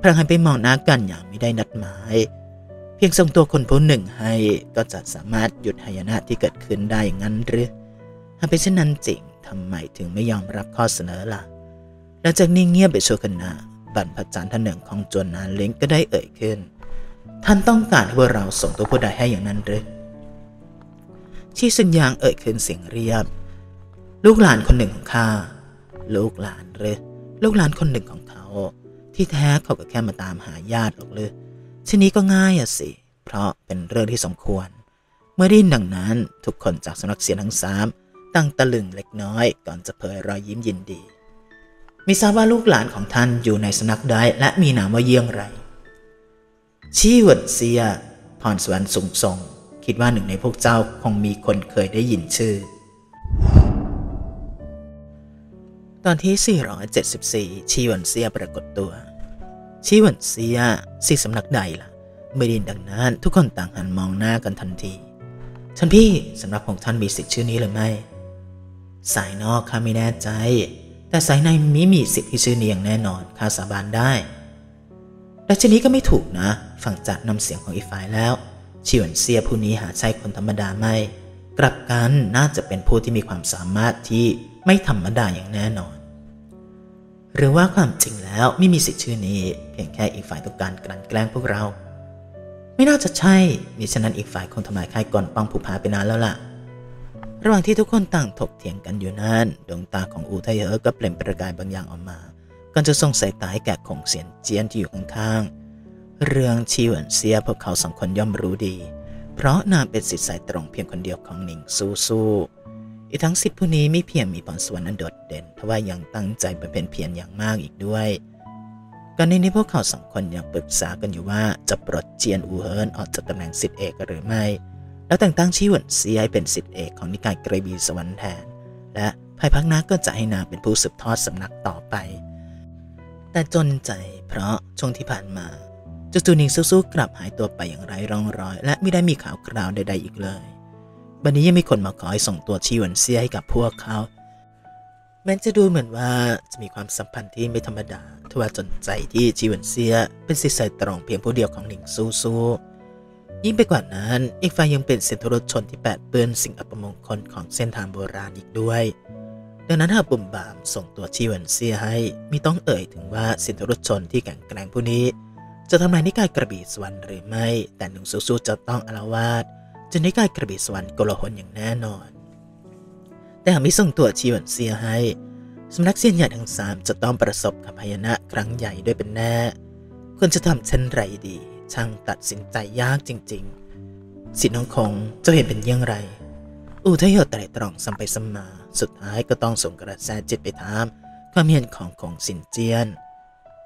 พรางหันไปมองหน้ากันอย่างไม่ได้นัดหมาย เพียงส่งตัวคนผู้หนึ่งให้ก็จะสามารถหยุดหายนะที่เกิดขึ้นได้อย่างนั้นหรือหากเป็นเช่นนั้นจริงทำไมถึงไม่ยอมรับข้อเสนอล่ะหลังจากนิ่งเงียบไปชั่วขณะบรรพจารย์ท่านหนึ่งของจวนนานเล้งก็ได้เอ่ยขึ้น ท่านต้องการให้เราส่งตัวผู้ใดให้อย่างนั้นหรือชีสัญญางเอ่ยขึ้นเสียงเรียบ ลูกหลานคนหนึ่งของข้า ลูกหลานหรือ ลูกหลานคนหนึ่งของเขา ที่แท้เขาก็แค่มาตามหาญาติหรอกเลยทีนี้ก็ง่ายอะสิ เพราะเป็นเรื่องที่สมควร เมื่อได้ยินดังนั้นทุกคนจากสำนักเสียงทั้งสามตั้งตะลึงเล็กน้อยก่อนจะเผยรอยยิ้มยินดีมิทราบว่าลูกหลานของท่านอยู่ในสำนักใดและมีนามว่าเยี่ยงไรชีวดเซียพรสวรรค์สูงส่ง คิดว่าหนึ่งในพวกเจ้าคงมีคนเคยได้ยินชื่อ ตอนที่ 474 ชีวันเซียปรากฏตัว ชีวันเซียสิสำนักใดล่ะ เมื่อดินดังนั้นทุกคนต่างหันมองหน้ากันทันที ท่านพี่สำนักของท่านมีสิทธิ์ชื่อนี้หรือไม่ สายนอกข้าไม่แน่ใจ แต่สายในมิมีสิทธิ์ที่ชื่อนี้อย่างแน่นอนข้าสาบานได้แต่ชนี้ก็ไม่ถูกนะ ฟังจากนำเสียงของอีฝ่ายแล้ว ชิวนเซียผู้นี้หาใช่คนธรรมดาไม่ กลับกันน่าจะเป็นผู้ที่มีความสามารถที่ ไม่ธรรมดาอย่างแน่นอน หรือว่าความจริงแล้วไม่มีสิทธิ์ชื่อนี้ เพียงแค่อีกฝ่ายต้องการกลั่นแกล้งพวกเรา ไม่น่าจะใช่มิฉะนั้นอีกฝ่ายคงทำลายค่ายก่อนป้องผูผาไปนานแล้วล่ะ ระหว่างที่ทุกคนต่างถกเถียงกันอยู่นั้นดวงตาของอูไทเฮอก็เปล่งประกายบางอย่างออกมาก่อนจะส่งสายตาให้แก่คงเสียนเจียนที่อยู่ข้างๆเรื่องชีวนเซียพวกเขาสองคนย่อมรู้ดี เพราะนางเป็นสิทธิ์สายตรงเพียงคนเดียวของหนิงซูซู อีกทั้งสิทธิผู้นี้ไม่เพียงมีพรสวรรค์อันโดดเด่นทว่ายังตั้งใจไปเป็นเพียรอย่างมากอีกด้วยก่อนในนี้พวกเขาสองคนยังปรึกษากันอยู่ว่าจะปลดเจียนอูเฮินออกจากตำแหน่งสิทธิเอกหรือไม่ แล้วแต่งตั้งชีวนซียเป็นสิทธิเอกของนิกายเกรบีสวรรค์แทน และภายภาคหน้าก็จะให้นางเป็นผู้สืบทอดสำนักต่อไป แต่จนใจเพราะช่วงที่ผ่านมาจู่ๆนิงสู้ๆกลับหายตัวไปอย่างไร้ร่องรอย และไม่ได้มีข่าวคราวใดๆอีกเลย บันนี้ยังมีคนมาขอให้ส่งตัวชีหวนเซียให้กับพวกเขา แม้จะดูเหมือนว่าจะมีความสัมพันธ์ที่ไม่ธรรมดาทว่าจนใจที่ชีหวนเซียเป็นสิทธิ์สายตรงเพียงผู้เดียวของหนิงสู้ๆยิ่งไปกว่านั้น อีกฝ่ายยังเป็นเส้นทรถชนที่แปดเปื้อนสิ่งอัปมงคลของเส้นทางโบราณอีกด้วย ดังนั้นหากปุ่มบามส่งตัวชีวันเซียให้มีต้องเอ่ยถึงว่าเส้นทรถชนที่แข็งแกร่งผู้นี้ จะทำลายนิกายกระบี่สวรรค์หรือไม่ แต่หนุ่มสู้ๆจะต้องอารวาส จนนิกายกระบี่สวรรค์กลหนอย่างแน่นอน แต่หากไม่ส่งตัวชีวันเซียให้สำนักเซียนใหญ่ทั้งสามจะต้องประสบกับพยานะครั้งใหญ่ด้วยเป็นแน่ ควรจะทำเช่นไรดี ช่างตัดสินใจยากจริง ๆ สิน้องคงเจ้าเห็นเป็นยังไร อูทยอไตรตรองซ้ำไปซ้ำมา สุดท้ายก็ต้องส่งกระแสจิตไปถามความเห็นของคงสินเจียน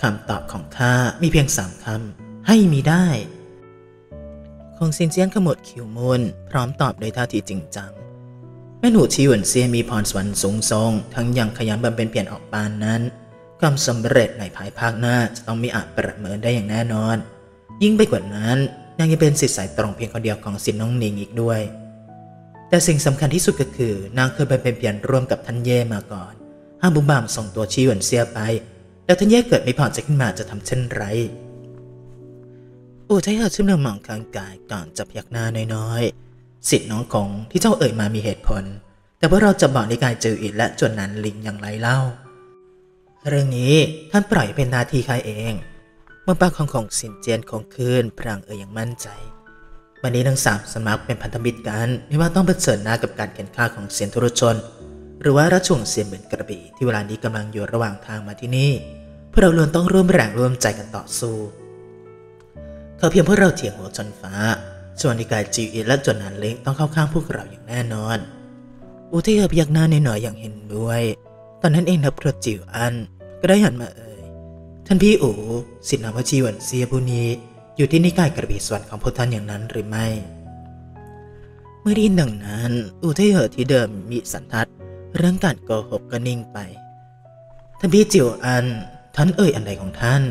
คำตอบของข้ามีเพียงสามคำให้มีได้ คงสินเจียนขมวดคิ้วมุนพร้อมตอบโดยท่าทีจริงจังแม่หนูชีหวนเซียมีพรสวรรค์สูงทรงทั้งยังขยันบำเพ็ญเพียรออกปานนั้นความสำเร็จในภายภาคหน้าจะต้องมีอาจประเมินได้อย่างแน่นอน ยิ่งไปกว่านั้นนางยังเป็นสิทธิ์สายตรงเพียงคนเดียวของสินน้องนิงอีกด้วย แต่สิ่งสำคัญที่สุดก็คือ นางเคยไปเป็นเพียรร่วมกับท่านเย่มาก่อนห้ามบุมบามส่งตัวชีหวนเสียไป แล้วท่านเย่เกิดไม่พอใจขึ้นมาจะทำเช่นไร อูใช้เอชื่อเรื่องมองข้างกายก่อนจะพยักหน้าน้อยๆสิทธิ์น้องของที่เจ้าเอ่ยมามีเหตุผล แต่ว่าเราจะบอกในกายเจออิดและจวนนั้นลิงอย่างไรเล่า เรื่องนี้ท่านปล่อยเป็นนาทีใครเองเมื่อป้าของของสินเจียนของคืนพรางเอ่ยอย่างมั่นใจ วันนี้ทั้งสามสมัครเป็นพันธมิตรกัน ไม่ว่าต้องเผชิญหน้ากับการเข็นฆ่าของเซียนธุรชน หรือว่าราชวงศ์เซียนเหมือนกระบี่ที่เวลานี้กำลังอยู่ระหว่างทางมาที่นี่พวกเราล้วนต้องร่วมแรงร่วมใจกันต่อสู้ เขาเพียงพวกเราเถียงหัวชนฟ้าส่วนนิกายจิวอินและจวนนันเล้งต้องเข้าข้างพวกเราอย่างแน่นอนอุเทยพยักหน้าหน่อยอย่างเห็นด้วย ตอนนั้นเองนับพระจิวอันก็ได้หันมาเอ่ย ท่านพี่อูสิทธินามวชีวันเซียผู้นี้อยู่ที่นิกายกระบี่สวรรค์ของพวกท่านอย่างนั้นหรือไม่ เมื่อได้ยินดังนั้นอุเทยเหอที่เดิมมีสันทัด เรื่องการโกหกก็นิ่งไป ท่านพี่จิวอันท่านเอ่ยอันใดของท่าน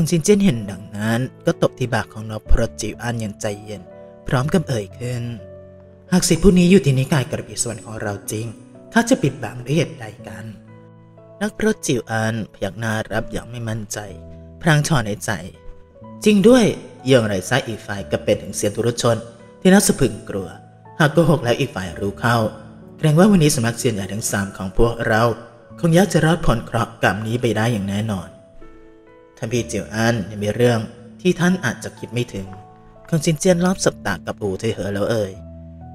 คงจินเจนเห็นดังนั้น ก็ตบที่บากของนพพรจิวอันอย่างใจเย็น พร้อมกับเอ่ยขึ้น หากสิทธิผู้นี้อยู่ที่นิกายกระบี่สวรรค์ของเราจริงข้าจะปิดบังด้วยเหตุใดกัน นักพรตจิวอันพยักหน้ารับอย่างไม่มั่นใจ พรางชอนในใจ จริงด้วยอย่างไรซะอีกฝ่ายก็เป็นถึงเสียนธุรชน ที่น่าสะพึงกลัว หากโกหกแล้วอีกฝ่ายรู้เข้าเกรงว่าวันนี้สำนักเซียนใหญ่ทั้งสามของพวกเรา คงยากจะรอดผลเคราะห์กรรมนี้ไปได้อย่างแน่นอน ท่านพี่เจียวอันยังมีเรื่องที่ท่านอาจจะคิดไม่ถึงคงจินเจียนรอบสัปดาห์กับอูเทเหอแล้วเอ่ย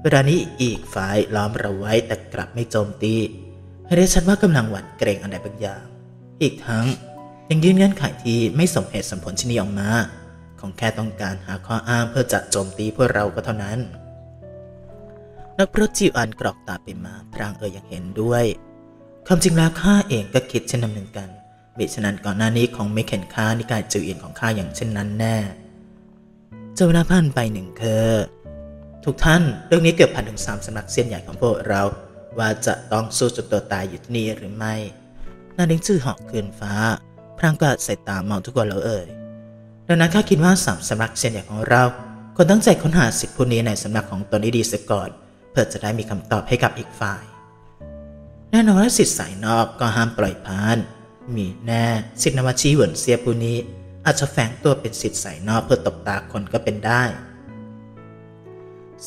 เวลานี้อีกฝ่ายล้อมเราไว้แต่กลับไม่โจมตีให้ได้ชัดว่ากำลังหวั่นเกรงอันใดบางอย่าง อีกทั้งยังยื่นเงื่อนไขที่ไม่สมเหตุสมผลชนิออกมา ของแค่ต้องการหาข้ออ้างเพื่อจะโจมตีพวกเราก็เท่านั้น นักพรตจิวอันกรอกตาไปมาพรางเอ่ยอย่างเห็นด้วย ความจริงแล้วข้าเองก็คิดเช่นนั้นเหมือนกัน บิฉะนั้นก่อนหน้านี้คงไม่เข็นค่านิกายจิวเอียนของข้าอย่างเช่นนั้นแน่เจ้าเวลาผ่านไปหนึ่งเคอทุกท่านเรื่องนี้เกือบผ่านถึงสามสำนักเซียนใหญ่ของพวกเรา ว่าจะต้องสู้จนตัวตายอยู่ที่นี่หรือไม่นาดิงชื่อหอกคืนฟ้า พรางก็ใส่ตามองทุกคนแล้วเอ่ยดังนั้นข้าคิดว่าสามสำนักเซียนใหญ่ของเราควรตั้งใจค้นหาสิทธิผู้นี้ในสำนักของตนให้ดีเสียก่อนเพื่อจะได้มีคำตอบให้กับอีกฝ่ายแน่นอนว่าสิทธิสายนอกก็ห้ามปล่อยผ่าน มีแน่สิทธินวชีเหวินเซียผู้นี้ อาจจะแฝงตัวเป็นสิทธิสายนอกเพื่อตบตาคนก็เป็นได้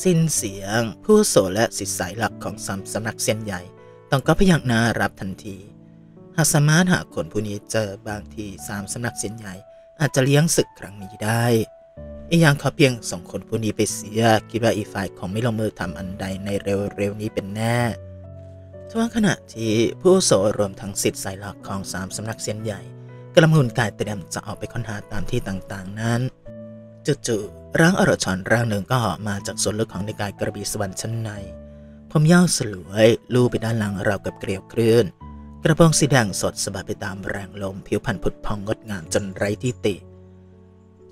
สิ้นเสียง ผู้โสและสิทธิสายหลักของสามสำนักเซียนใหญ่ต้องก็พยักหน้ารับทันที หากสามารถหาคนผู้นี้เจอบางทีสามสำนักเซียนใหญ่ อาจจะเลี้ยงศึกครั้งนี้ได้ อีกอย่างเขาเพียงส่งคนผู้นี้ไปเสียคิดว่าอีฝ่ายคงไม่ลงมือทำอันใดในเร็วๆนี้เป็นแน่ ทว่าขณะที่ผู้โสรวมทั้งสิทธิสายหลักของสามสำนักเซียนใหญ่กำลังหุ่นกายเตรียมจะออกไปค้นหาตามที่ต่างๆ นั้นจู่ๆร่างอรชรร่างหนึ่งก็ออกมาจากส่วนลึกของในกายกระบี่สวรรค์ชั้นในผมยาวสลวยลู่ไปด้านหลังเรากับเกลียวคลื่นกระโปรงสีแดงสดสบายไปตามแรงลมผิวพรรณผุดพองงดงามจนไร้ที่ติ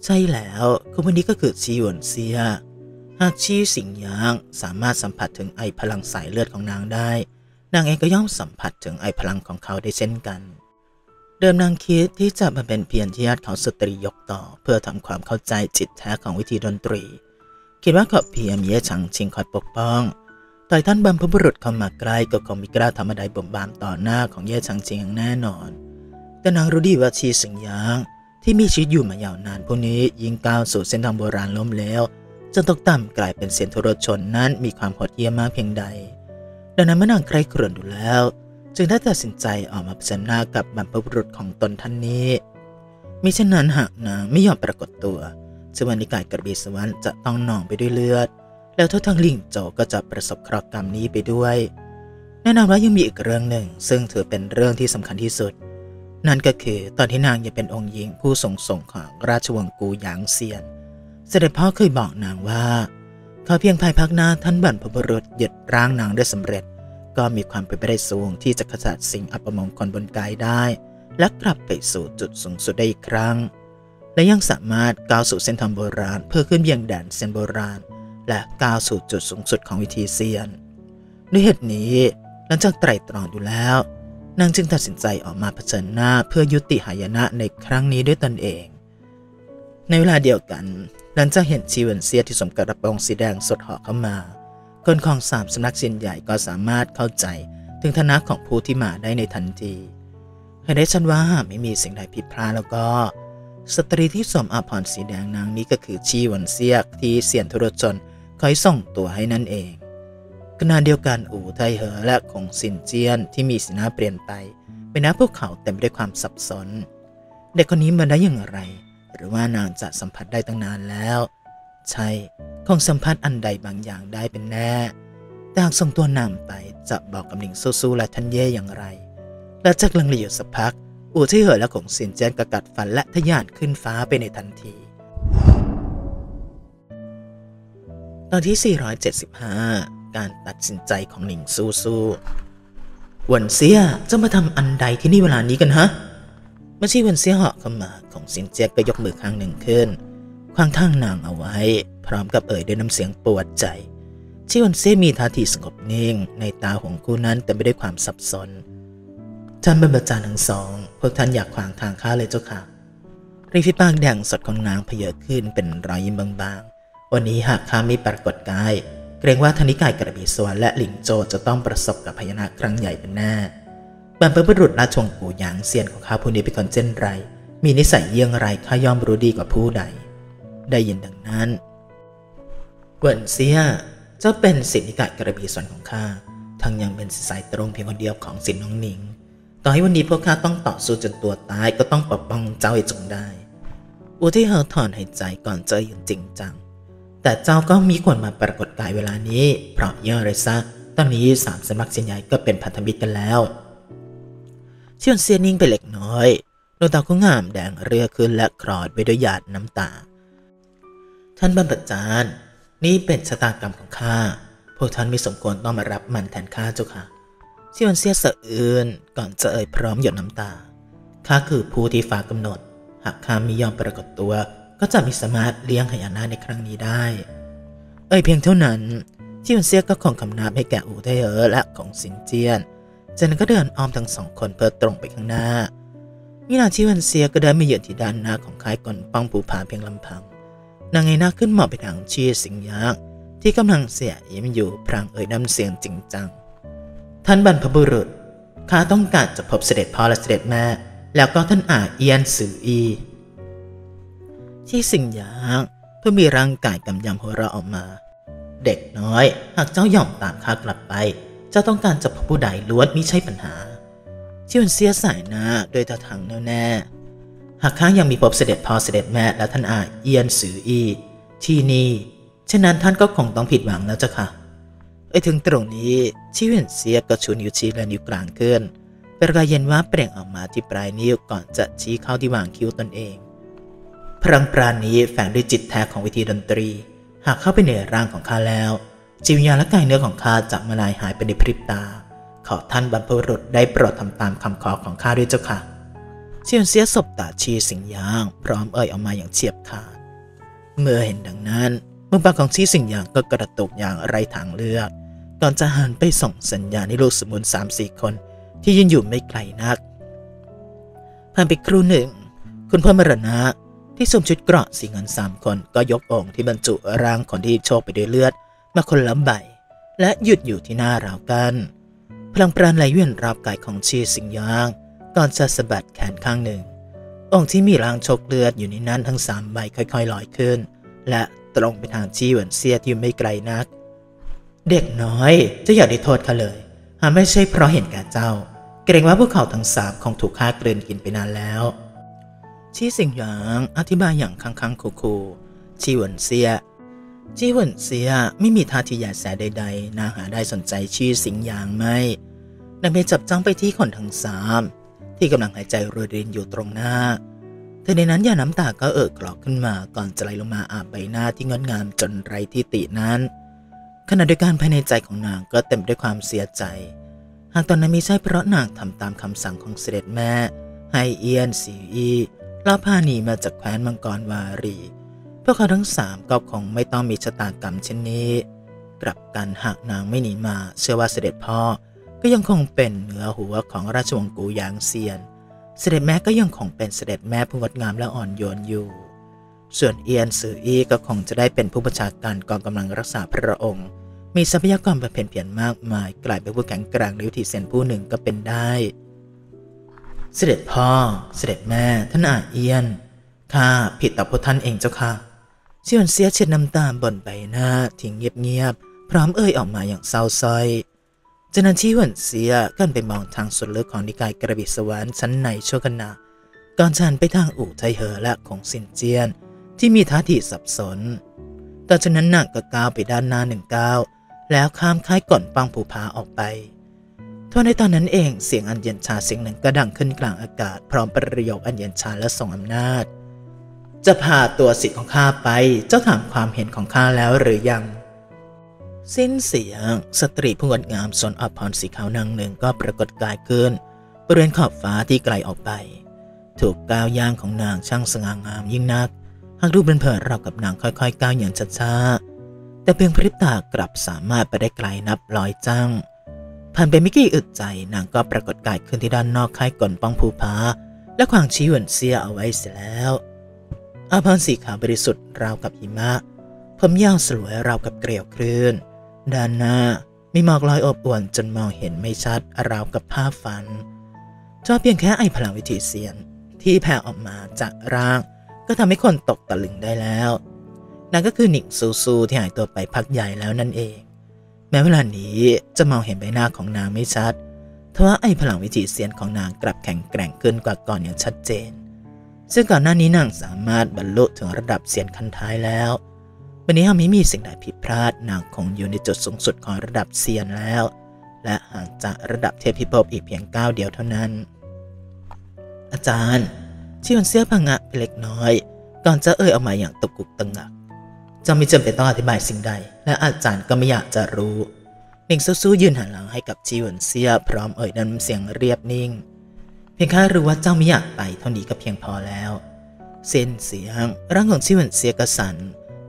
ใช่แล้วคนนี้ก็คือชีหวนเซีย หากชีสิงยางสามารถสัมผัสถึงไอพลังสายเลือดของนางได้ นางเองก็ย่อมสัมผัสถึงไอพลังของเขาได้เช่นกัน เดิมนางคิดที่จะมาเป็นเพียงที่ญาติของสตรียกต่อ เพื่อทำความเข้าใจจิตแท้ของวิธีดนตรี คิดว่าเขอเพียงเย่ชังชิงคอยปกป้องแต่ท่านบรรพบุรุษเข้ามาใกล้ก็คงมีกล้าทำอะไรบ่มบามต่อหน้าของเย่ชังชิงอย่างแน่นอน แต่นางรู้ดีว่าชีสิงยางที่มีชีวิตอยู่มายาวนานพวกนี้ยิ่งก้าวสู่เส้นทางโบราณล้มแล้วจนตกต่ำกลายเป็นเสียนทุรชนนั้นมีความโหดเยี่ยมมากเพียงใด ดังนั้นเมื่อนางใครครวญดูแล้ว จึงได้ตัดสินใจออกมาเผชิญหน้ากับบรรพบุรุษของตนท่านนี้มิเช่นนั้นหากนางไม่ยอมปรากฏตัวสวนิกายกระบีสวรรค์จะต้องนองไปด้วยเลือด แล้วทั้งทั้งลิงโจก็จะประสบเคราะห์กรรมนี้ไปด้วย แน่นอนว่ายังมีอีกเรื่องหนึ่ง ซึ่งถือเป็นเรื่องที่สำคัญที่สุด นั่นก็คือตอนที่นางยังเป็นองค์หญิงผู้ทรงส่งของราชวงศ์กูหยางเซียน เสด็จพ่อเคยบอกนางว่า ขาเพียงภายพักหน้าท่านบรรพบุรุษหยุดร่างนางได้สำเร็จ ก็มีความเป็นไปได้สูงที่จะขจัดสิ่งอัปมงคลบนกายได้ และกลับไปสู่จุดสูงสุดได้อีกครั้ง และยังสามารถก้าวสู่เส้นทางโบราณ เพื่อขึ้นเบียงแดนเส้นโบราณ และก้าวสู่จุดสูงสุดของวิธีเซียน ด้วยเหตุนี้หลังจากไตรตรองดูแล้วนางจึงตัดสินใจออกมาเผชิญหน้าเพื่อยุติหายนะในครั้งนี้ด้วยตนเอง ในเวลาเดียวกัน หลังจากเห็นชีเวนเซียที่สมกับกระโปรงสีแดงสดห่อเข้ามา คนของสามสำนักเซียนใหญ่ก็สามารถเข้าใจถึงฐานะของผู้ที่มาได้ในทันทีให้ได้ชันว่าไม่มีสิ่งใดผิดพลาดแล้วก็ สตรีที่สวมอภรสีแดงนางนี้ก็คือชีวันเซียกที่เสียนธุรชนคอยส่งตัวให้นั่นเองขณะเดียวกันอู่ไทเหอและคงสินเจียนที่มีสีหน้าเปลี่ยนไปเป็นหน้าพวกเขาเต็มไปด้วยความสับสน เด็กคนนี้มาได้อย่างไร หรือว่านางจะสัมผัสได้ตั้งนานแล้ว ใช่คงสัมผัสอันใดบางอย่างได้เป็นแน่แต่หากส่งตัวนำไปจะบอกกับหนิงสู้ๆและทันเย่อย่างไร และจากลังเลอยู่สักพัก อู่ที่เหอและของสินเจนกระกัดฟันและทะยานขึ้นฟ้าไปในทันที ตอนที่ 475 การตัดสินใจของหนิงสู้สู้วันเสียจะมาทำอันใดที่นี่เวลานี้กันฮะ เมื่อชีวันเสียเหาะเข้ามาของสินเจียก็ยกมือข้างหนึ่งขึ้นควางทางนางเอาไว้ พร้อมกับเอ่ยด้วยน้ำเสียงปวดใจชีวันเสียมีท่าทีสงบนิ่ง ในตาของคู่นั้นเต็มได้ความสับสนท่านเป็นประจารทั้งสอง พวกท่านอยากขวางทางข้าเลยเจ้าค่ะริฟิปากแดงสดของนางเพเยอขึ้นเป็นรอยยิ้มบางๆ วันนี้หากข้าไม่ปรากฏกาย เกรงว่าธนิกายกระบี่สวรและหลิงโจจะต้องประสบกับพยานะครั้งใหญ่เป็นแน่ บรรพบุรุษราชวงศ์ปู่หยางเซียนของข้าผู้นี้เป็นคนเช่นไร มีนิสัยเยี่ยงไรข้าย่อมรู้ดีกว่าผู้ใด ได้ยินดังนั้นเวินเซียเจ้าเป็นสิทธิกายกระบี่ส่วรรค์ของข้าทั้งยังเป็นสายตรงเพียงคนเดียวของสินน้องหนิง ต่อให้วันนี้พวกข้าต้องต่อสู้จนตัวตายก็ต้องปกป้องเจ้าให้จงได้อูที่เฮอถอนหายใจก่อนเจออย่างจริงจัง แต่เจ้าก็มีควรมาปรากฏกายเวลานี้ เพราะเยอะเลยซะ ตอนนี้สามสมัครเสียใหญ่ก็เป็นพันธมิตรกันแล้ว เชียนเซียนิ่งไปเล็กน้อยดวงตาก็งามแดงเรือขึ้นและคลอดไปด้วยหยาดน้ำตา ท่านบรรพจารย์ นี่เป็นชะตากรรมของข้า พวกท่านไม่สมควรต้องมารับมันแทนข้าเจ้าค่ะเชียนเซียสะอื้นก่อนจะเอ่ยพร้อมหยดน้ำตา ข้าคือผู้ที่ฟ้ากำหนด หากข้ามียอมปรากฏตัว ก็จะมีสามารถเลี้ยงหายนาในครั้งนี้ได้ เอ่ยเพียงเท่านั้นเชียนเซียก็คงคำนับให้แก่อูเทเอและของสินเจียน จากนั้นก็เดินอ้อมทั้งสองคนเพื่อตรงไปข้างหน้ามินาชิวันเซียก็เดินมาเหยียดที่ด้านหน้าของค่ายก่อนป้องผูผาเพียงลำพัง นางเงหน้าขึ้นมองไปทางชีสิงยางที่กำลังเสียยิ้มอยู่พรางเอ่ยน้ำเสียงจริงจัง ท่านบรรพบุรุษข้าต้องการจะพบเสด็จพ่อและเสด็จแม่ แล้วก็ท่านอาเอียนสืออีที่สิงยางเพื่อมีร่างกายกำยำหัวเราะออกมา เด็กน้อยหากเจ้ายอมตามข้ากลับไป จ้าต้องการจะพบผู้ใดล้วนมิใช่ปัญหาชิวนเสียสายหน้าโดยตาทางแน่วแน่หากข้ายังมีพบเสด็จพ่อเสด็จแม่และท่านอาเอียนสืออีที่นี่ฉะนั้นท่านก็คงต้องผิดหวังแล้วจ้ะค่ะไอถึงตรงนี้ชิเวียนเสียก็ชูนิ้วชี้และนิ้วกลางขึ้นเป็นกายเย็นว่าเปล่งออกมาที่ปลายนิ้วก่อนจะชี้เข้าที่วางคิ้วตนเอง พลังปราณนี้แฝงด้วยจิตแท้ของวิธีดนตรี หากเข้าไปในร่างของข้าแล้ว จิตวิญญาณและกายเนื้อของข้าจะมาลายหายไปในพริบตา ขอท่านบรรพบุรุษได้โปรดทำตามคำขอของข้าด้วยเจ้าค่ะเซียนเสียศบตาชีสิงยาง พร้อมเอ่ยออกมาอย่างเฉียบขาด เมื่อเห็นดังนั้นมือปากของชีสิงยางก็กระตุกอย่างไร้ทางเลือกก่อนจะหันไปส่งสัญญาณให้ลูกสมุนสามสี่คน ที่ยืนอยู่ไม่ไกลนักผ่านไปครู่หนึ่ง คุณพ่อมรณะที่สวมชุดเกราะสีเงินสามคนก็ยกองค์ที่บรรจุร่างคนที่โชคไปด้วยเลือด มาคนละใบและหยุดอยู่ที่หน้าราวกัน พลังปราณไหลเวียนรอบกายของชีสิงยาง ก่อนจะสะบัดแขนข้างหนึ่ง องค์ที่มีรางชคเลือดอยู่ในนั้นทั้งสามใบค่อยๆลอยขึ้น และตรงไปทางชีเหวินเซียที่ไม่ไกลนัก เด็กน้อยจะอย่าได้โทษเขาเลยหากไม่ใช่เพราะเห็นแก่เจ้า เกรงว่าพวกเขาทั้งสามคงถูกฆ่ากลืนกินไปนานแล้วชีสิงหยางอธิบายอย่างคังคังคูคูชีเหวินเซีย ชีหวินเซียไม่มีท่าทีหยาแสใดๆนางหาได้สนใจชีสิงหยางไม่นางไปจับจ้องไปที่คนทั้งสามที่กำลังหายใจรวยรินอยู่ตรงหน้าแต่ในนั้นยาน้ำตาก็เอ่อกรอกขึ้นมาก่อนจะไหลลงมาอาบใบหน้าที่งดงามจนไรที่ตินั้น ขณะเดียวกันภายในใจของนางก็เต็มด้วยความเสียใจ หากตอนนั้นม่ใช่เพราะนางทำตามคำสั่งของเสด็จแม่ให้เอียนสีอีลาพาหนีมาจากแคว้นมังกรวารี พวกเขาทั้งสามก็คงไม่ต้องมีชะตากรรมเช่นนี้ กลับกันหากนางไม่หนีมา เชื่อว่าเสด็จพ่อก็ยังคงเป็นเหนือหัวของราชวงศ์กูหยางเซียน เสด็จแม่ก็ยังคงเป็นเสด็จแม่ผู้งดงามและอ่อนโยนอยู่ ส่วนเอียนสืออีก็คงจะได้เป็นผู้บัญชาการกองกำลังรักษาพระองค์ มีทรัพยากรประเพณเพียนมากมาย กลายเป็นผู้แข็งแกร่งในวิถีเซนผู้หนึ่งก็เป็นได้ เสด็จพ่อ เสด็จแม่ท่านอาเอียนข้าผิดต่อพวกท่านเองเจ้าค่ะ เชียนเสียเช็ดน้ำตาบนใบหน้าทิ้งเงียบๆพร้อมเอ่ยออกมาอย่างเศร้าส้อยจากนั้นชี้หวนเสียกันไปมองทางสุดลึกของนิกายกระบิสวรรค์ชั้นในชั่วขณะก่อนฉันไปทางอู่ไทเหอและของสินเจียน ที่มีท่าทีสับสนต่อจากนั้นนางก็ก้าวไปด้านหน้าหนึ่งก้าวแล้วข้ามค่ายก่อนปังผูผาออกไปทั่วในตอนนั้นเองเสียงอันเย็นชาเสียงหนึ่งก็ดังขึ้นกลางอากาศ พร้อมประโยคอันเย็นชาและทรงอำนาจ จะพาตัวสิทธิ์ของข้าไป เจ้าถามความเห็นของข้าแล้วหรือยัง สิ้นเสียง สตรีผู้งดงามสนอภรสีขาวนางหนึ่งก็ปรากฏกายขึ้นบริเวณขอบฟ้าที่ไกลออกไป ถูกก้าวย่างของนางช่างสง่างามยิ่งนัก หากดูเป็นเผินเรากับนางค่อยๆก้าวอย่างช้าๆ แต่เพียงพริบตากลับสามารถไปได้ไกลนับร้อยจังผ่านไปไม่กี่อึดใจนางก็ปรากฏกายขึ้นที่ด้านนอกค่ายก่อนป้องภูผาและขวางชี้หวนเสียเอาไว้เสียแล้ว อาพรสีขาวบริสุทธิ์ราวกับหิมะ ผมยาวสลวยราวกับเกลียวคลื่น ด้านหน้ามีหมอกลอยอบอวนจนมองเห็นไม่ชัดราวกับภาพฝันจอเพียงแค่ไอพลังวิถีเสียงที่แผ่ออกมาจากร่าง ก็ทำให้คนตกตะลึงได้แล้วนั่นก็คือหนิงซูซูที่หายตัวไปพักใหญ่แล้วนั่นเอง แม้เวลานี้จะมองเห็นใบหน้าของนางไม่ชัดทว่าไอ้พลังวิจิเซียนของนางกลับแข็งแกร่งขึ้นกว่าก่อนอย่างชัดเจน ซึ่งก่อนหน้านี้นางสามารถบรรลุถึงระดับเซียนขั้นท้ายแล้ว วันนี้หากไม่มีสิ่งใดผิดพลาดนางคงอยู่ในจุดสูงสุดของระดับเซียนแล้ว และห่างจากระดับเทพพิภพอีกเพียงก้าวเดียวเท่านั้น อาจารย์ชีวันเสียพังะไปเล็กน้อย ก่อนจะเอ่ยออกมาอย่างตกกุกตะงักจะไม่จำเป็นต้องอธิบายสิ่งใด และอาจารย์ก็ไม่อยากจะรู้หนิงสู้ๆยืนหันหลังให้กับชีวนเซียพร้อมเอ่ยน้ำเสียงเรียบนิ่ง เพียงแค่รู้ว่าเจ้าไม่อยากไปเท่านี้ก็เพียงพอแล้ว เส้นเสียงร่างของชีวนเซียกระสัน